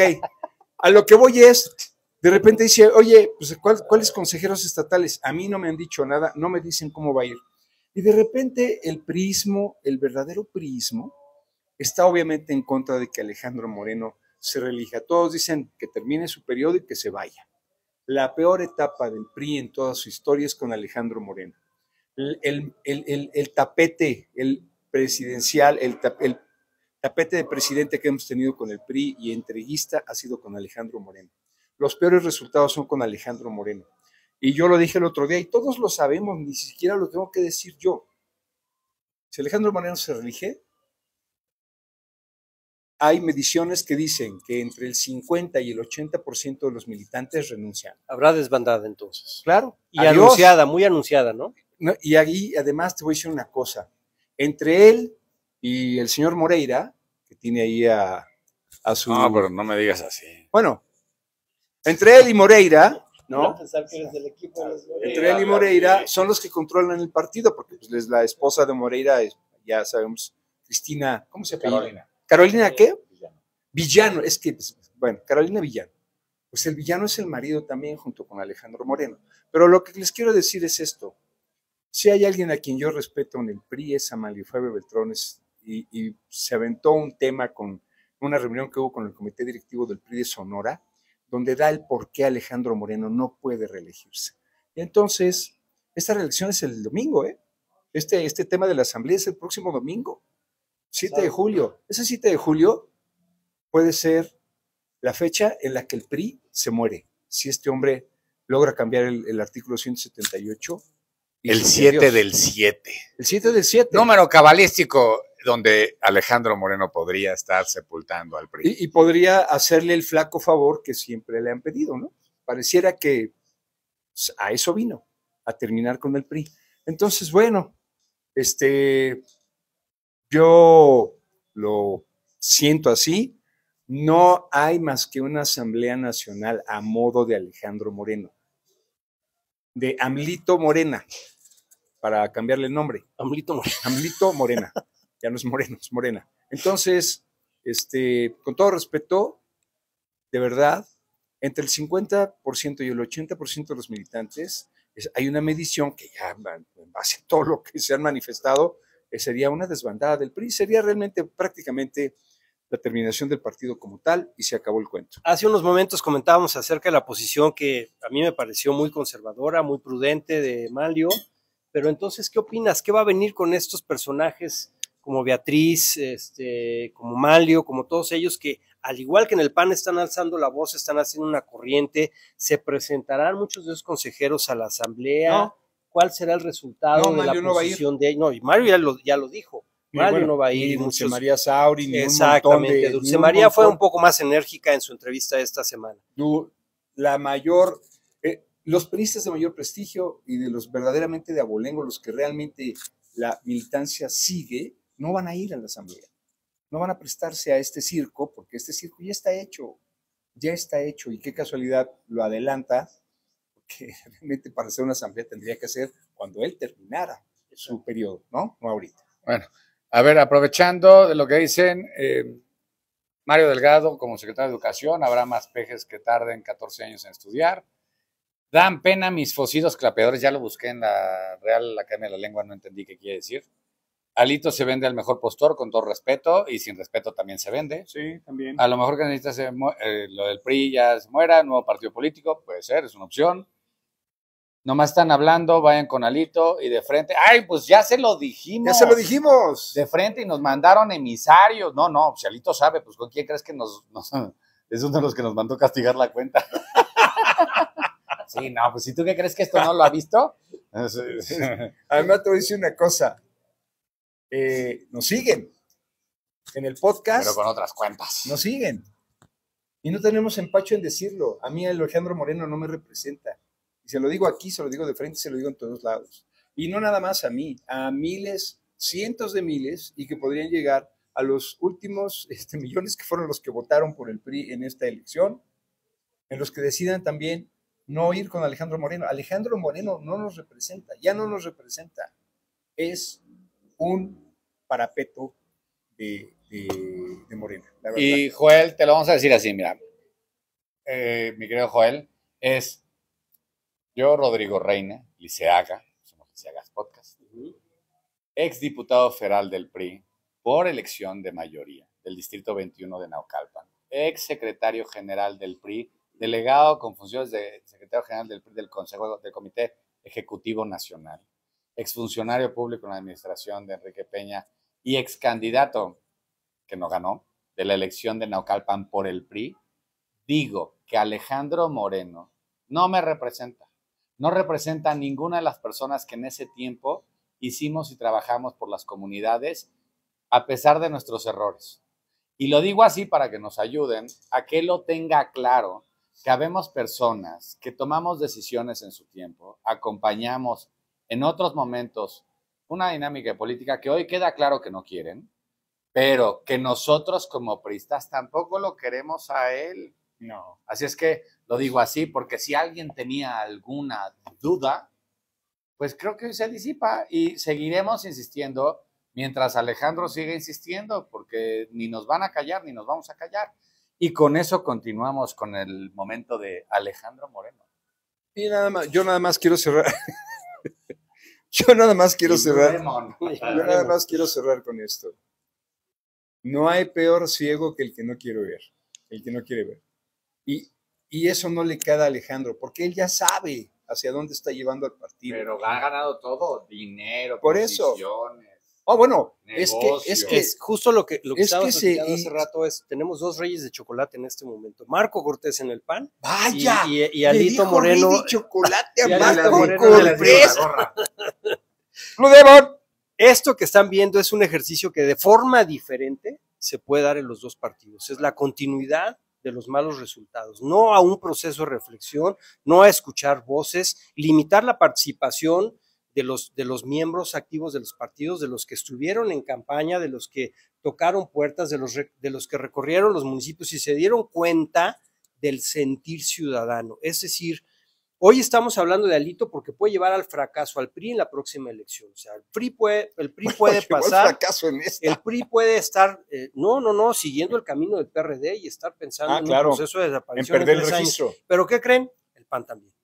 A lo que voy es, de repente dice, oye, pues ¿cuáles consejeros estatales? A mí no me han dicho nada, no me dicen cómo va a ir. Y de repente el prismo, el verdadero prismo, está obviamente en contra de que Alejandro Moreno se relija. Todos dicen que termine su periodo y que se vaya. La peor etapa del PRI en toda su historia es con Alejandro Moreno. El, tapete, presidencial, el, tapete de presidente que hemos tenido con el PRI y entreguista ha sido con Alejandro Moreno los peores resultados son con Alejandro Moreno. Y yo lo dije el otro día, y todos lo sabemos, ni siquiera lo tengo que decir yo. Si Alejandro Moreno se relige, hay mediciones que dicen que entre el 50 y el 80% de los militantes renuncian. Habrá desbandada entonces. Claro. Y anunciada, muy anunciada, ¿no? Y ahí además te voy a decir una cosa. Entre él y el señor Moreira, que tiene ahí a, a su... No, pero no me digas así. Bueno, entre él y Moreira, ¿no? Entre él y Moreira son los que controlan el partido, porque pues, la esposa de Moreira es, ya sabemos, Cristina, ¿cómo se llama? Carolina. ¿Carolina qué? Villano. Villano, es que, pues, bueno, Carolina Villano. Pues el villano es el marido también, junto con Alejandro Moreno. Pero lo que les quiero decir es esto. Si hay alguien a quien yo respeto en el PRI es a Fabio Beltrones y, y, se aventó un tema con una reunión que hubo con el comité directivo del PRI de Sonora, donde da el por qué Alejandro Moreno no puede reelegirse. Y entonces, esta reelección es el domingo, ¿eh? Este, este tema de la asamblea es el próximo domingo, 7 de julio. Ese 7 de julio puede ser la fecha en la que el PRI se muere, si este hombre logra cambiar el, artículo 178. El 7 del 7. El 7 del 7. Número cabalístico donde Alejandro Moreno podría estar sepultando al PRI. y, podría hacerle el flaco favor que siempre le han pedido, ¿no? Pareciera que a eso vino, a terminar con el PRI. Entonces, bueno, este, yo lo siento así. No hay más que una Asamblea Nacional a modo de Alejandro Moreno, de Amlito Morena, para cambiarle el nombre. Amlito Morena. Amlito Morena. Ya no es Moreno, es Morena. Entonces, este, con todo respeto, de verdad, entre el 50% y el 80% de los militantes, hay una medición que ya en base a todo lo que se han manifestado, eh, sería una desbandada del PRI, sería realmente prácticamente la terminación del partido como tal y se acabó el cuento. Hace unos momentos comentábamos acerca de la posición que a mí me pareció muy conservadora, muy prudente de Malio, pero entonces, ¿qué opinas? ¿Qué va a venir con estos personajes como Beatriz, este, como Malio, como todos ellos que al igual que en el PAN están alzando la voz, están haciendo una corriente, se presentarán muchos de esos consejeros a la asamblea. ¿Cuál será el resultado de la posición de ellos? No, y Mario ya lo, ya lo dijo. Mario no va a ir. Dulce María Sauri, ni Exactamente. Dulce María fue un poco más enérgica en su entrevista esta semana. La mayor, eh, los periodistas de mayor prestigio y de los verdaderamente de abolengo, los que realmente la militancia sigue, no van a ir a la asamblea no van a prestarse a este circo porque este circo ya está hecho, ya está hecho y qué casualidad lo adelanta, porque realmente para hacer una asamblea tendría que ser cuando él terminara su periodo, ¿no? No ahorita. Bueno, a ver, aprovechando de lo que dicen, eh, Mario Delgado como secretario de Educación, habrá más pejes que tarden 14 años en estudiar. Dan pena mis fosidos clapeadores, ya lo busqué en la Real Academia de la Lengua, no entendí qué quiere decir. Alito se vende al mejor postor, con todo respeto, y sin respeto también se vende. Sí, también. A lo mejor que necesita eh, lo del PRI ya se muera, nuevo partido político, puede ser, es una opción. Nomás están hablando, vayan con Alito y de frente. ¡Ay, pues ya se lo dijimos! ¡Ya se lo dijimos! De frente y nos mandaron emisarios. No, no, si Alito sabe, pues ¿con quién crees que nos, es uno de los que nos mandó castigar la cuenta? sí, no, pues si tú qué crees que esto no lo ha visto. Además te voy a decir una cosa eh, nos siguen en el podcast. Pero con otras cuentas. Nos siguen. Y no tenemos empacho en decirlo. A mí Alejandro Moreno no me representa. Y se lo digo aquí, se lo digo de frente, se lo digo en todos lados. Y no nada más a mí, a miles, cientos de miles, y que podrían llegar a los últimos este, millones que fueron los que votaron por el PRI en esta elección, en los que decidan también no ir con Alejandro Moreno. Alejandro Moreno no nos representa, ya no nos representa. Es un parapeto de, Morena. y Joel, te lo vamos a decir así, mira, eh, mi querido Joel, es yo, Rodrigo Reina, Liceaga, somos Liceagas Podcast, ex diputado federal del PRI por elección de mayoría del Distrito 21 de Naucalpan, ex secretario general del PRI, delegado con funciones de secretario general del PRI del Consejo del Comité Ejecutivo Nacional, exfuncionario público en la administración de Enrique Peña y ex candidato que no ganó de la elección de Naucalpan por el PRI, digo que Alejandro Moreno no me representa, no representa a ninguna de las personas que en ese tiempo hicimos y trabajamos por las comunidades a pesar de nuestros errores. Y lo digo así para que nos ayuden a que lo tenga claro que habemos personas que tomamos decisiones en su tiempo, acompañamos en otros momentos una dinámica política que hoy queda claro que no quieren, pero que nosotros como priistas tampoco lo queremos a él. No. Así es que lo digo así, porque si alguien tenía alguna duda, pues creo que se disipa y seguiremos insistiendo mientras Alejandro siga insistiendo, porque ni nos van a callar ni nos vamos a callar. Y con eso continuamos con el momento de Alejandro Moreno. Y nada más, yo nada más quiero cerrar Yo nada más quiero cerrar. Yo nada más quiero cerrar con esto. No hay peor ciego que el que no quiere ver, el que no quiere ver. Y, y eso no le queda a Alejandro, porque él ya sabe hacia dónde está llevando al partido. Pero ha ganado todo, dinero, Por eso. Oh, bueno, es que, es que es justo lo que, lo que estaba hace rato es, tenemos dos reyes de chocolate en este momento. Marco Cortés en el pan. Vaya. Y, y, Alito Moreno. Rey de chocolate a Marco Cortés. Devon. Esto que están viendo es un ejercicio que de forma diferente se puede dar en los dos partidos. Es la continuidad de los malos resultados, no a un proceso de reflexión, no a escuchar voces, limitar la participación de los, de los miembros activos de los partidos, de los que estuvieron en campaña, de los que tocaron puertas, de los, de los que recorrieron los municipios y se dieron cuenta del sentir ciudadano. Es decir, hoy estamos hablando de Alito porque puede llevar al fracaso al PRI en la próxima elección. O sea, el PRI puede, el PRI puede pasar. El, el PRI puede estar, eh, no, no, no, siguiendo el camino del PRD y estar pensando ah, en un proceso de desaparición. En perder el registro. Pero ¿qué creen? El PAN también.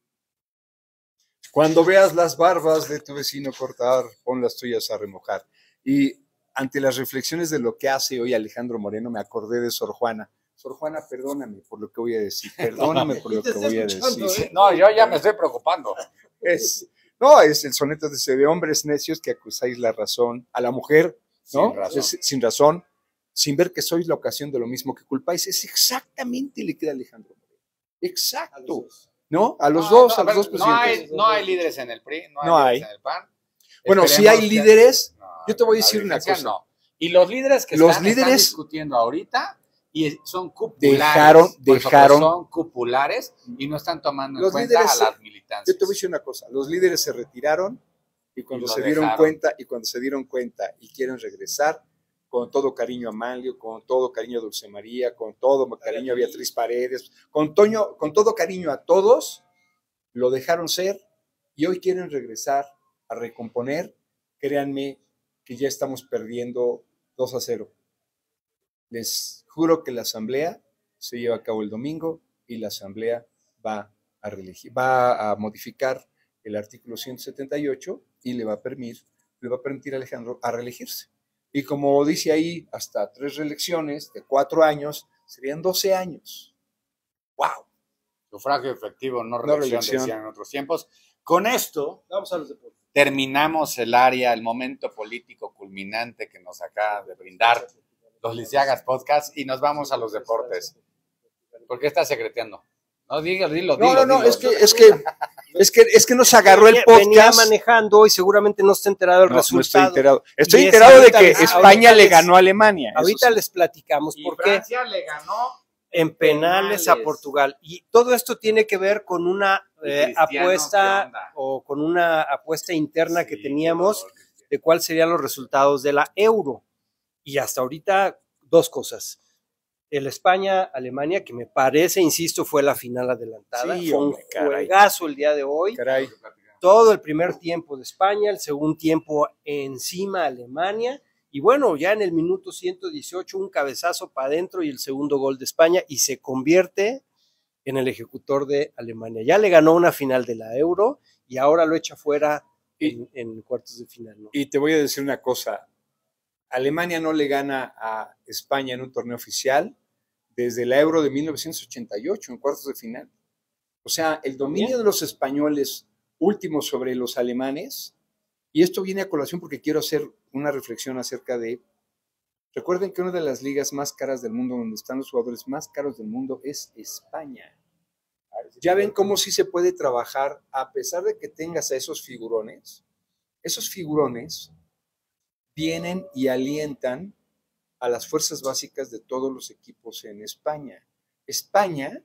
Cuando veas las barbas de tu vecino cortar, pon las tuyas a remojar. Y ante las reflexiones de lo que hace hoy Alejandro Moreno, me acordé de Sor Juana. Sor Juana, perdóname por lo que voy a decir, perdóname por lo que voy a decir. ¿eh? No, yo ya me estoy preocupando. Es, no, es el soneto de, de hombres necios que acusáis la razón a la mujer, ¿no? Sin razón. sin razón, sin ver que sois la ocasión de lo mismo que culpáis. Es exactamente le queda Alejandro Moreno. Exacto. ¿No? A los dos, a, los dos presidentes. No hay, líderes en el PRI, no hay, líderes en el PAN. Bueno, si hay líderes, yo te voy a decir una cosa. Y los líderes que los están, líderes, discutiendo ahorita y son cupulares. Dejaron, dejaron. Son cupulares y no están tomando en cuenta a las militancias. Yo te voy a decir una cosa. Los líderes se retiraron y cuando se dieron cuenta y cuando se dieron cuenta y quieren regresar, con todo cariño a Manlio, con todo cariño a Dulce María, con todo cariño a Beatriz Paredes, con, Toño, con todo cariño a todos, lo dejaron ser y hoy quieren regresar a recomponer. Créanme que ya estamos perdiendo 2 a 0. Les juro que la asamblea se lleva a cabo el domingo y la asamblea va a, va a modificar el artículo 178 y le va a permitir, le va a permitir a Alejandro a reelegirse. Y como dice ahí, hasta tres reelecciones de cuatro años serían 12 años. ¡Wow! Sufragio efectivo, no reelección, decían en otros tiempos. Con esto, Vamos a los terminamos el área, el momento político culminante que nos acaba de brindar los Lisiagas Podcast y nos vamos a los deportes. ¿Por qué estás secreteando? No, dilo, dilo, No, no, no, es que, es que, es que, es que nos agarró el podcast. Venía manejando y seguramente no está enterado del resultado. No estoy enterado. Estoy enterado de que España le ganó a Alemania. Ahorita les platicamos por qué. Francia le ganó en penales, a Portugal. Y todo esto tiene que ver con una eh, apuesta o con una apuesta interna que teníamos de cuáles serían los resultados de la euro. Y hasta ahorita, dos cosas el España-Alemania, que me parece, insisto, fue la final adelantada. fue un juegazo el día de hoy. Todo el primer tiempo de España, el segundo tiempo encima Alemania. Y bueno, ya en el minuto 118, un cabezazo para adentro y el segundo gol de España y se convierte en el ejecutor de Alemania. Ya le ganó una final de la Euro y ahora lo echa fuera en, cuartos de final. Y te voy a decir una cosa. Alemania no le gana a España en un torneo oficial desde la Euro de 1988 en cuartos de final. O sea, el dominio de los españoles últimos sobre los alemanes, y esto viene a colación porque quiero hacer una reflexión acerca de, recuerden que una de las ligas más caras del mundo, donde están los jugadores más caros del mundo, es España. Ya ven cómo sí se puede trabajar a pesar de que tengas a esos figurones. Esos figurones vienen y alientan a las fuerzas básicas de todos los equipos en España. España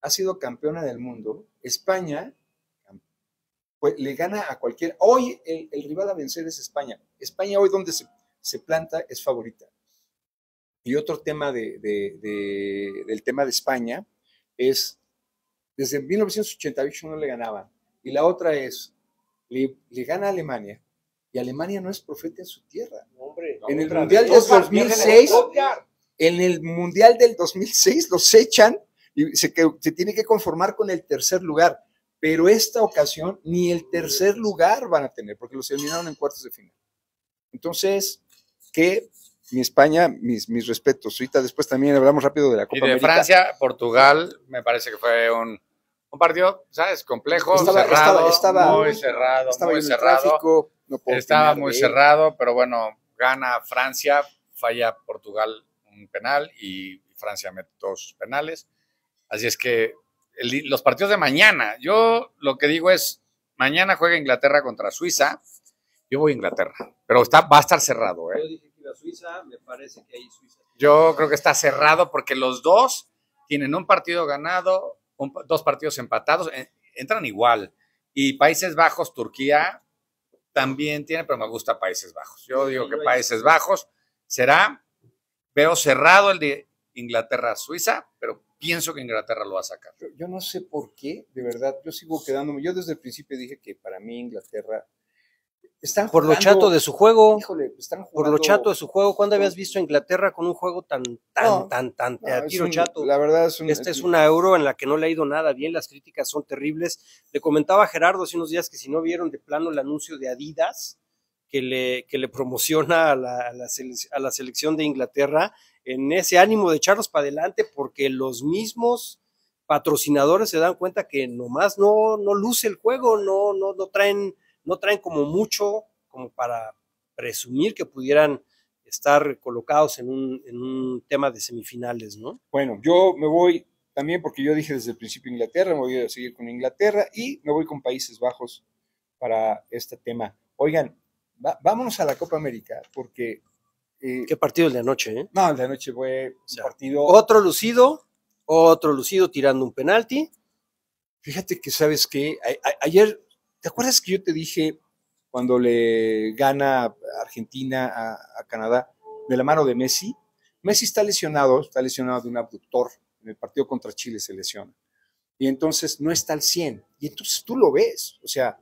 ha sido campeona del mundo. España pues, le gana a cualquier... Hoy el, rival a vencer es España. España hoy donde se, planta es favorita. Y otro tema de, del tema de España es, desde 1988 no le ganaban. Y la otra es, le, le gana a Alemania, y Alemania no es profeta en su tierra. en el Mundial del 2006, en el Mundial del 2006 los echan y se, se tiene que conformar con el tercer lugar. pero esta ocasión ni el tercer lugar van a tener, porque los eliminaron en cuartos de final. Entonces, que mi España, mis, mis respetos. Ahorita después también hablamos rápido de la Copa y de Francia, Portugal, me parece que fue un, un partido, ¿sabes? Complejo, cerrado, estaba, muy cerrado, estaba muy cerrado. Estaba muy cerrado, pero bueno, gana Francia, falla Portugal un penal y Francia mete todos sus penales. Así es que los partidos de mañana, yo lo que digo es, mañana juega Inglaterra contra Suiza, yo voy a Inglaterra, pero está, va a estar cerrado. ¿eh? Yo dije que iba a Suiza, me parece que ahí Suiza. Yo creo que está cerrado porque los dos tienen un partido ganado, dos partidos empatados, entran igual. Y Países Bajos, Turquía, también tiene, pero me gusta Países Bajos. Yo digo que Países Bajos será, veo cerrado el de Inglaterra-Suiza, pero pienso que Inglaterra lo va a sacar. Yo, no sé por qué, de verdad, yo sigo quedándome. Yo desde el principio dije que para mí Inglaterra. Están por lo chato de su juego. Híjole, están Por lo chato de su juego. ¿Cuándo habías visto a Inglaterra con un juego tan, tan, tan, tan a tiro chato? La verdad es un, Esta es una euro en la que no le ha ido nada bien. Las críticas son terribles. Le comentaba a Gerardo hace unos días que si no vieron de plano el anuncio de Adidas, que le, que le promociona a la, a la, selección de Inglaterra en ese ánimo de echarlos para adelante porque los mismos patrocinadores se dan cuenta que nomás no, no luce el juego, no, no, no, traen, no traen como mucho como para presumir que pudieran estar colocados en un, en un tema de semifinales, ¿no? Bueno, yo me voy también porque yo dije desde el principio Inglaterra, me voy a seguir con Inglaterra y me voy con Países Bajos para este tema. Oigan, vámonos a la Copa América, porque... Eh, ¿Qué partido el de anoche? Eh? No, el de anoche fue un partido... Otro lucido, otro lucido tirando un penalti. Fíjate que, ¿sabes que ayer, ¿te acuerdas que yo te dije cuando le gana Argentina a, Canadá de la mano de Messi? Messi está lesionado, está lesionado de un abductor. En el partido contra Chile se lesiona. Y entonces no está al 100. Y entonces tú lo ves. O sea,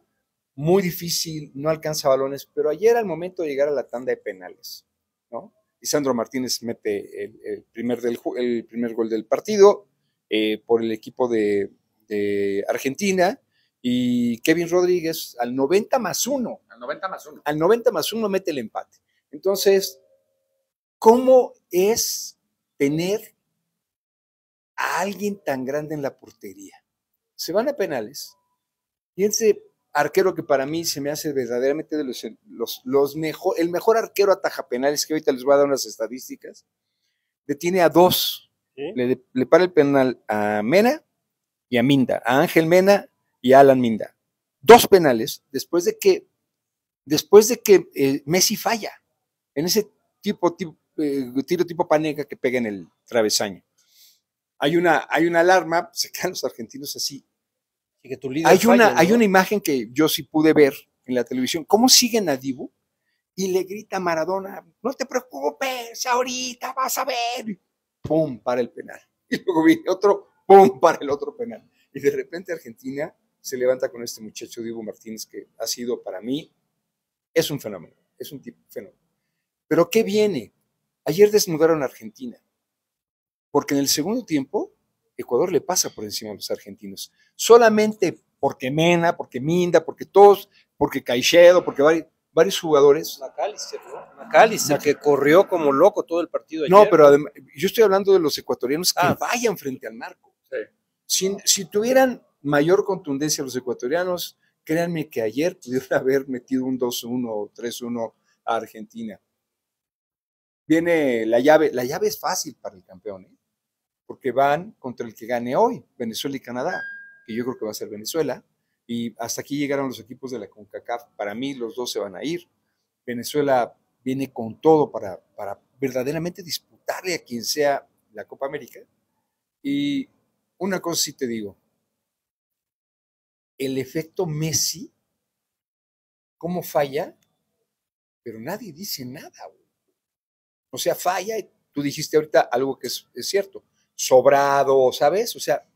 muy difícil, no alcanza balones, pero ayer al momento de llegar a la tanda de penales, ¿no? Sandro Martínez mete el, primer, del, el primer gol del partido eh, por el equipo de, Argentina y Kevin Rodríguez al 90 más 1. Al 90 más 1. Al 90 más 1 mete el empate. Entonces, ¿cómo es tener a alguien tan grande en la portería? Se van a penales y ese arquero que para mí se me hace verdaderamente de los, los, los mejor, el mejor arquero ataja penales, que ahorita les voy a dar unas estadísticas, detiene a dos, le, le, para el penal a Mena y a Minda, a Ángel Mena y Alan Minda. Dos penales después de que, después de que eh, Messi falla en ese tipo, tipo eh, tiro tipo panega que pega en el travesaño. Hay una, hay una alarma, se quedan los argentinos así, hay, una, hay una imagen que yo sí pude ver en la televisión, cómo siguen a Dibu y le grita a Maradona, no te preocupes, ahorita vas a ver. ¡Pum! para el penal. Y luego viene otro, ¡pum! para el otro penal. Y de repente Argentina se levanta con este muchacho Dibu Martínez que ha sido para mí, es un fenómeno, es un tipo fenómeno. Pero ¿qué viene? Ayer desnudaron a Argentina, porque en el segundo tiempo Ecuador le pasa por encima a los argentinos. Solamente porque Mena, porque Minda, porque todos, porque Caicedo, porque varios, jugadores. Macalister, ¿no? Macalister, que corrió como loco todo el partido. Ayer. No, pero además, yo estoy hablando de los ecuatorianos que ah. vayan frente al marco. Si, si tuvieran mayor contundencia los ecuatorianos, créanme que ayer pudieron haber metido un 2-1 o 3-1 a Argentina. Viene la llave, la llave es fácil para el campeón, ¿eh? porque van contra el que gane hoy, Venezuela y Canadá, que yo creo que va a ser Venezuela. Y hasta aquí llegaron los equipos de la CONCACAF. Para mí los dos se van a ir. Venezuela viene con todo para, para verdaderamente disputarle a quien sea la Copa América. Y una cosa sí te digo, el efecto Messi, ¿cómo falla? Pero nadie dice nada. O sea, falla, tú dijiste ahorita algo que es, es cierto sobrado, ¿sabes? O sea,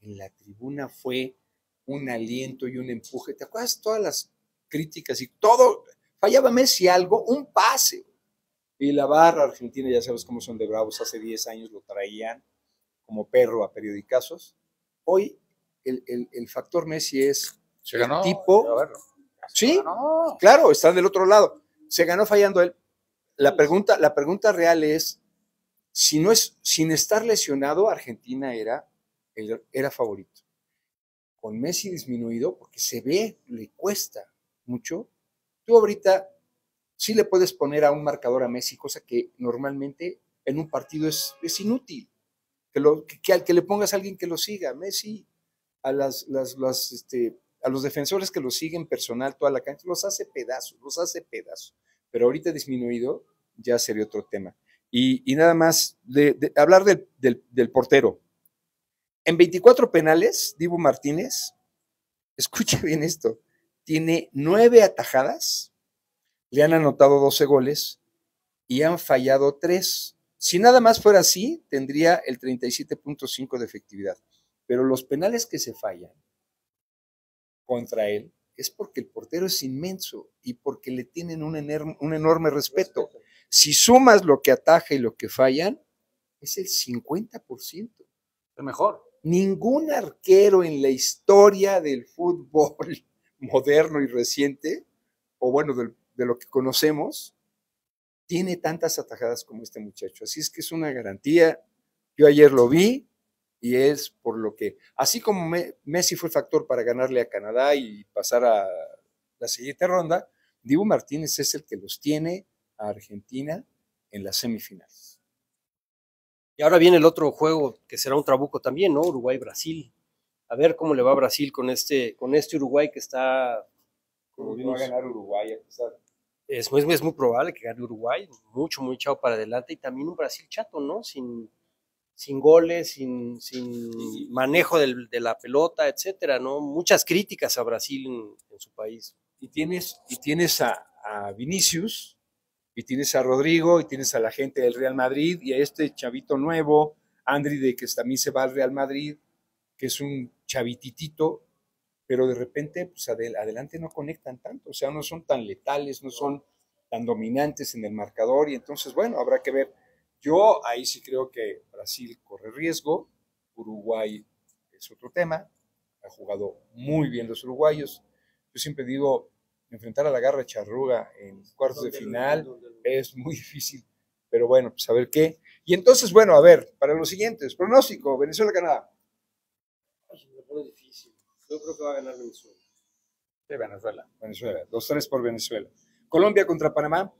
en la tribuna fue un aliento y un empuje. ¿Te acuerdas todas las críticas y todo? Fallaba Messi algo, un pase. Y la barra argentina, ya sabes cómo son de bravos, hace 10 años lo traían como perro a periodicazos. Hoy el, factor Messi es Se ganó, tipo. Sí, claro, está del otro lado. Se ganó fallando él. La pregunta, la pregunta real es, si no es, sin estar lesionado, Argentina era, era favorito. Con Messi disminuido, porque se ve, le cuesta mucho. Tú ahorita sí le puedes poner a un marcador a Messi, cosa que normalmente en un partido es, es inútil. Que, lo, que, que, le pongas a alguien que lo siga. Messi, a, las, las, este, a los defensores que lo siguen personal toda la cancha, los hace pedazos, los hace pedazos pero ahorita disminuido ya sería otro tema. Y, nada más, hablar del, portero. En 24 penales, Divo Martínez, escuche bien esto, tiene nueve atajadas, le han anotado 12 goles y han fallado tres. Si nada más fuera así, tendría el 37.5 de efectividad. Pero los penales que se fallan contra él es porque el portero es inmenso y porque le tienen un, enorme, respeto. Si sumas lo que ataja y lo que fallan, es el 50%. El mejor. Ningún arquero en la historia del fútbol moderno y reciente, o bueno, de, de lo que conocemos, tiene tantas atajadas como este muchacho. Así es que es una garantía. Yo ayer lo vi, y es por lo que, así como Messi fue factor para ganarle a Canadá y pasar a la siguiente ronda, Dibu Martínez es el que los tiene a Argentina en las semifinales. Y ahora viene el otro juego que será un trabuco también, ¿no? Uruguay-Brasil. A ver cómo le va a Brasil con este, con este Uruguay que está. Como va a ganar Uruguay a pesar. Es, es, muy probable que gane Uruguay, mucho, muy echado para adelante, y también un Brasil chato, ¿no? Sin, sin goles, sin, sin manejo del, de la pelota, etcétera, ¿no? Muchas críticas a Brasil en, su país. Y tienes, y tienes a, Vinicius, y tienes a Rodrigo, y tienes a la gente del Real Madrid, y a este chavito nuevo, Andri, de que también se va al Real Madrid, que es un chavititito, pero de repente, pues adelante no conectan tanto, o sea, no son tan letales, no son tan dominantes en el marcador, y entonces, bueno, habrá que ver yo ahí sí creo que Brasil corre riesgo, Uruguay es otro tema, ha jugado muy bien los uruguayos. Yo siempre digo, enfrentar a la garra charruga en cuartos de final es muy difícil, pero bueno, pues a ver qué. Y entonces, bueno, a ver, para los siguientes, pronóstico, Venezuela-Canadá. Me pone difícil. Yo creo que va a ganar Venezuela. Sí, Venezuela. Venezuela. Dos, tres por Venezuela. Colombia contra Panamá.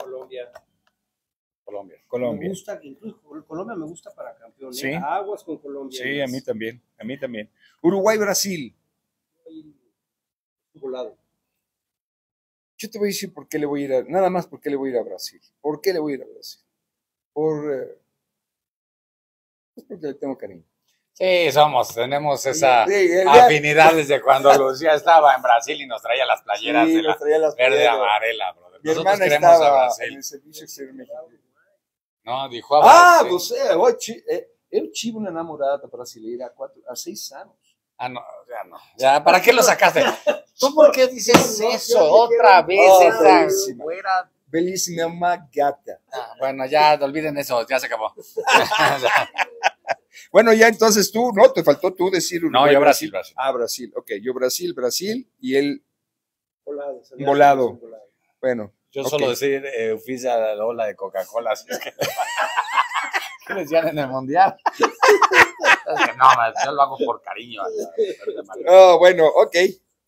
Colombia. Colombia. Colombia. Me gusta, incluso Colombia me gusta para campeón. Sí. Aguas con Colombia. Sí, a mí también. A mí también. Uruguay, Brasil. Volado. Yo te voy a decir por qué le voy a ir a, nada más por qué le voy a ir a Brasil. ¿Por qué le voy a ir a Brasil? Por, eh, pues porque le tengo cariño. Sí, somos, tenemos esa afinidad desde cuando Lucía estaba en Brasil y nos traía las playeras de la verde amarela, brother. Mi hermana estaba en el servicio exterior mexicano. No, dijo a Ah, você, eh, eu tive una enamorada brasileira há, quatro, há seis anos. Ah, no, ya no. Ya, ¿para qué lo sacaste? ¿Tú por qué dices eso otra vez? Oh, esa fuera. Una gata. Ah, bueno, ya olviden eso, ya se acabó. bueno, ya entonces tú, no, te faltó tú decir No, yo Brasil, Brasil. Ah, Brasil, ok, yo Brasil, Brasil y él volado. volado. Bueno, yo solo decir eh, oficia la ola de Coca-Cola, así es que. ¿Qué decían en el mundial? no, yo lo hago por cariño. Oh, bueno, ok.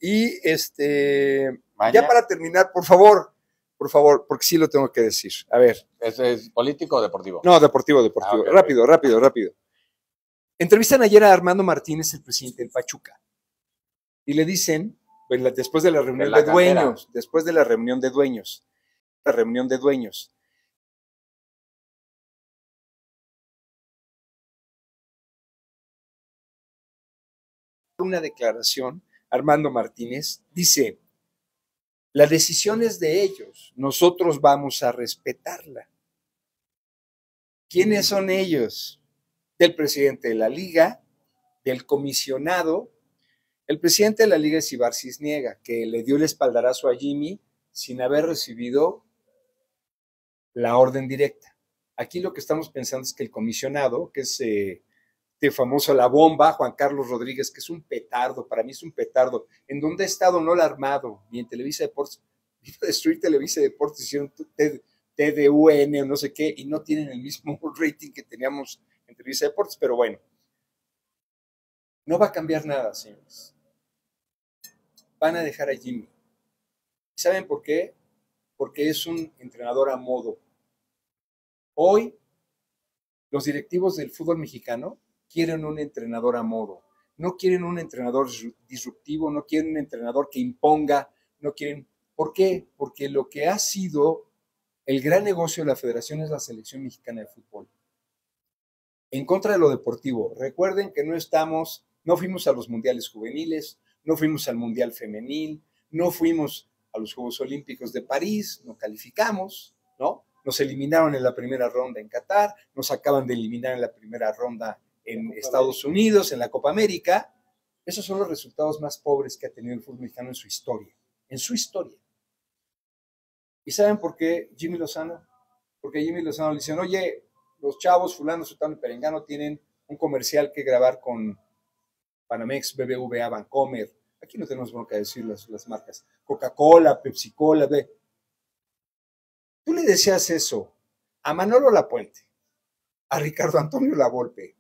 Y este. Ya para terminar, por favor, por favor, porque sí lo tengo que decir. A ver. ¿Es, es político o deportivo? No, deportivo, deportivo. Ah, rápido, rápido, rápido. Entrevistan ayer a Armando Martínez, el presidente del Pachuca. Y le dicen, después de la reunión de dueños, después de la reunión de dueños, reunión de dueños. Una declaración, Armando Martínez dice, la decisión es de ellos, nosotros vamos a respetarla. ¿Quiénes son ellos? Del presidente de la liga, del comisionado. El presidente de la liga es Ibar Cisniega, que le dio el espaldarazo a Jimmy sin haber recibido la orden directa. Aquí lo que estamos pensando es que el comisionado, que es eh, este famoso La Bomba, Juan Carlos Rodríguez, que es un petardo, para mí es un petardo. En donde ha estado no la armado, ni en Televisa Deportes. Vino a destruir Televisa Deportes, hicieron TDUN o no sé qué, y no tienen el mismo rating que teníamos en Televisa Deportes, pero bueno. No va a cambiar nada, señores. Van a dejar a Jimmy. ¿Saben por qué? Porque es un entrenador a modo. Hoy, los directivos del fútbol mexicano quieren un entrenador a modo. No quieren un entrenador disruptivo, no quieren un entrenador que imponga, no quieren... ¿Por qué? Porque lo que ha sido el gran negocio de la federación es la selección mexicana de fútbol. En contra de lo deportivo, recuerden que no estamos, no fuimos a los mundiales juveniles, no fuimos al mundial femenil, no fuimos a los Juegos Olímpicos de París, no calificamos, ¿no? Nos eliminaron en la primera ronda en Qatar, nos acaban de eliminar en la primera ronda en Estados Unidos, en la Copa América. Esos son los resultados más pobres que ha tenido el fútbol mexicano en su historia, en su historia. ¿Y saben por qué Jimmy Lozano? Porque Jimmy Lozano le dicen, oye, los chavos fulano, sutano y perengano tienen un comercial que grabar con Panamex, BBVA, Bancomer. Aquí no tenemos que decir las, las marcas. Coca-Cola, Pepsi-Cola, Tú le decías eso a Manolo Lapuente, a Ricardo Antonio Lavolpe,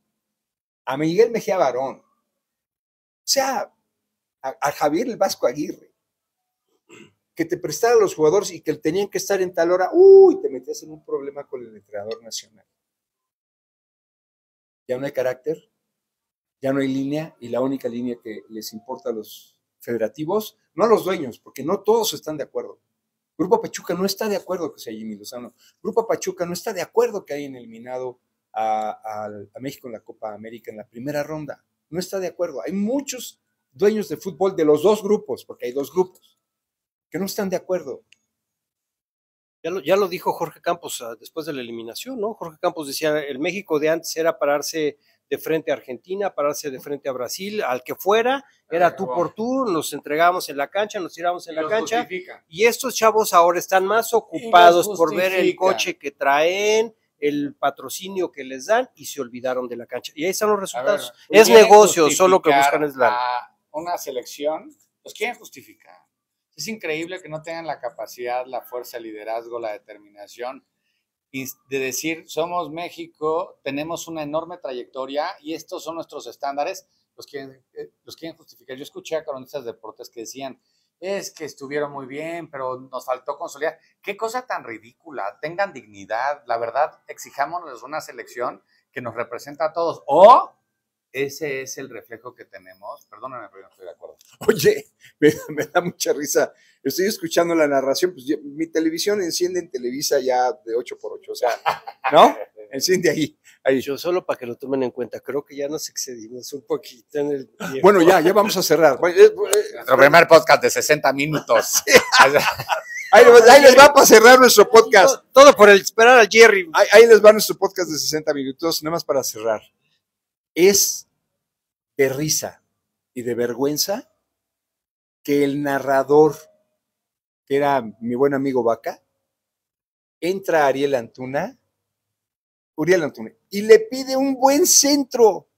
a Miguel Mejía Barón, o sea, a, Javier el Vasco Aguirre, que te prestara a los jugadores y que tenían que estar en tal hora, uy, te metías en un problema con el entrenador nacional. Ya no hay carácter, ya no hay línea y la única línea que les importa a los federativos, no a los dueños, porque no todos están de acuerdo. Grupo Pachuca no está de acuerdo que sea Jimmy Lozano. Grupo Pachuca no está de acuerdo que hayan eliminado a, México en la Copa América en la primera ronda. No está de acuerdo. Hay muchos dueños de fútbol de los dos grupos, porque hay dos grupos, que no están de acuerdo. Ya lo, ya lo dijo Jorge Campos ah, después de la eliminación, ¿no? Jorge Campos decía, el México de antes era pararse de frente a Argentina, pararse de frente a Brasil, al que fuera, era tú por tú, nos entregábamos en la cancha, nos tiramos en la cancha. Y estos chavos ahora están más ocupados por ver el coche que traen, el patrocinio que les dan y se olvidaron de la cancha. Y ahí están los resultados. es negocio, solo que buscan es la. Una selección, los quieren justificar. Es increíble que no tengan la capacidad, la fuerza, el liderazgo, la determinación de decir, somos México, tenemos una enorme trayectoria y estos son nuestros estándares, los quieren, eh, los quieren justificar. Yo escuché a cronistas de deportes que decían, es que estuvieron muy bien, pero nos faltó consolidar. Qué cosa tan ridícula. Tengan dignidad. La verdad, exijámonos una selección que nos representa a todos. O ese es el reflejo que tenemos. Perdóname, pero no estoy de acuerdo. Oye, me, da mucha risa. Estoy escuchando la narración. Pues mi televisión enciende en Televisa ya de 8 por 8. O sea, ¿no? Enciende ahí. Ahí. Yo solo para que lo tomen en cuenta, creo que ya nos excedimos un poquito en el tiempo. Bueno, ya, ya vamos a cerrar. Eh, eh, nuestro primer podcast de 60 minutos. Ahí, les va para cerrar nuestro podcast. Todo, por el esperar a Jerry. Ahí, ahí, les va nuestro podcast de 60 minutos, nada más para cerrar. Es de risa y de vergüenza que el narrador, era mi buen amigo Vaca, entra Ariel Antuna Uriel Antuna, y le pide un buen centro.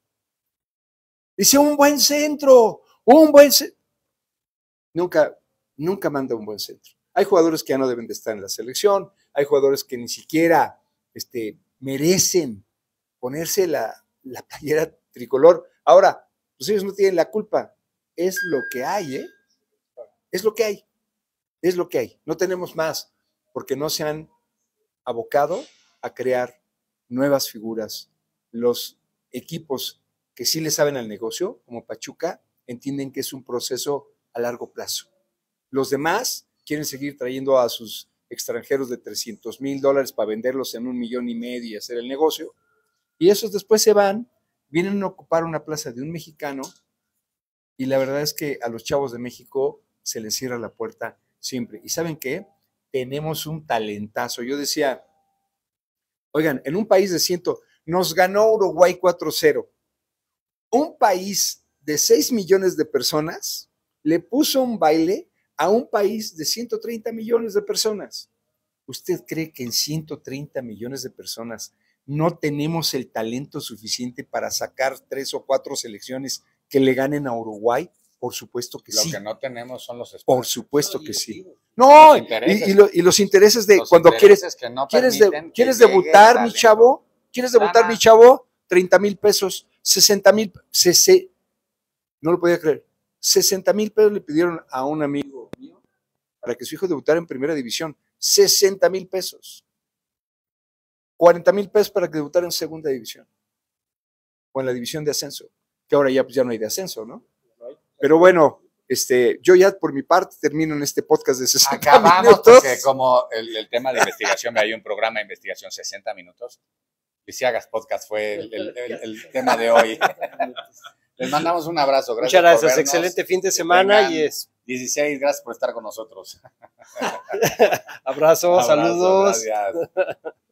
Dice, un buen centro, un buen centro. Nunca, nunca manda un buen centro. Hay jugadores que ya no deben de estar en la selección, hay jugadores que ni siquiera este, merecen ponerse la, la playera tricolor. Ahora, pues ellos no tienen la culpa. Es lo que hay, ¿eh? Es lo que hay. Es lo que hay. No tenemos más, porque no se han abocado a crear nuevas figuras. Los equipos que sí le saben al negocio, como Pachuca, entienden que es un proceso a largo plazo. Los demás quieren seguir trayendo a sus extranjeros de 300 mil dólares para venderlos en un millón y medio y hacer el negocio. Y esos después se van, vienen a ocupar una plaza de un mexicano y la verdad es que a los chavos de México se les cierra la puerta siempre. ¿Y saben qué? Tenemos un talentazo. Yo decía, Oigan, en un país de ciento, nos ganó Uruguay 4-0. Un país de 6 millones de personas le puso un baile a un país de 130 millones de personas. ¿Usted cree que en 130 millones de personas no tenemos el talento suficiente para sacar tres o cuatro selecciones que le ganen a Uruguay. Por supuesto que sí. Lo que no tenemos son los espacios. Por supuesto que sí. No, y, los intereses de cuando quieres, quieres, quieres debutar, mi chavo, quieres debutar, mi chavo, 30 mil pesos, 60 mil, no lo podía creer, 60 mil pesos le pidieron a un amigo mío para que su hijo debutara en primera división, 60 mil pesos. 40 mil pesos para que debutara en segunda división o en la división de ascenso, que ahora ya, pues, ya no hay de ascenso, ¿no? Pero bueno, este, yo ya por mi parte termino en este podcast de 60 Acabamos porque como el, tema de investigación, hay un programa de investigación 60 minutos. Y si hagas podcast fue el, tema de hoy. Les mandamos un abrazo. Gracias Muchas gracias. Excelente fin de semana y es 16. Gracias por estar con nosotros. Abrazo, saludos. Gracias.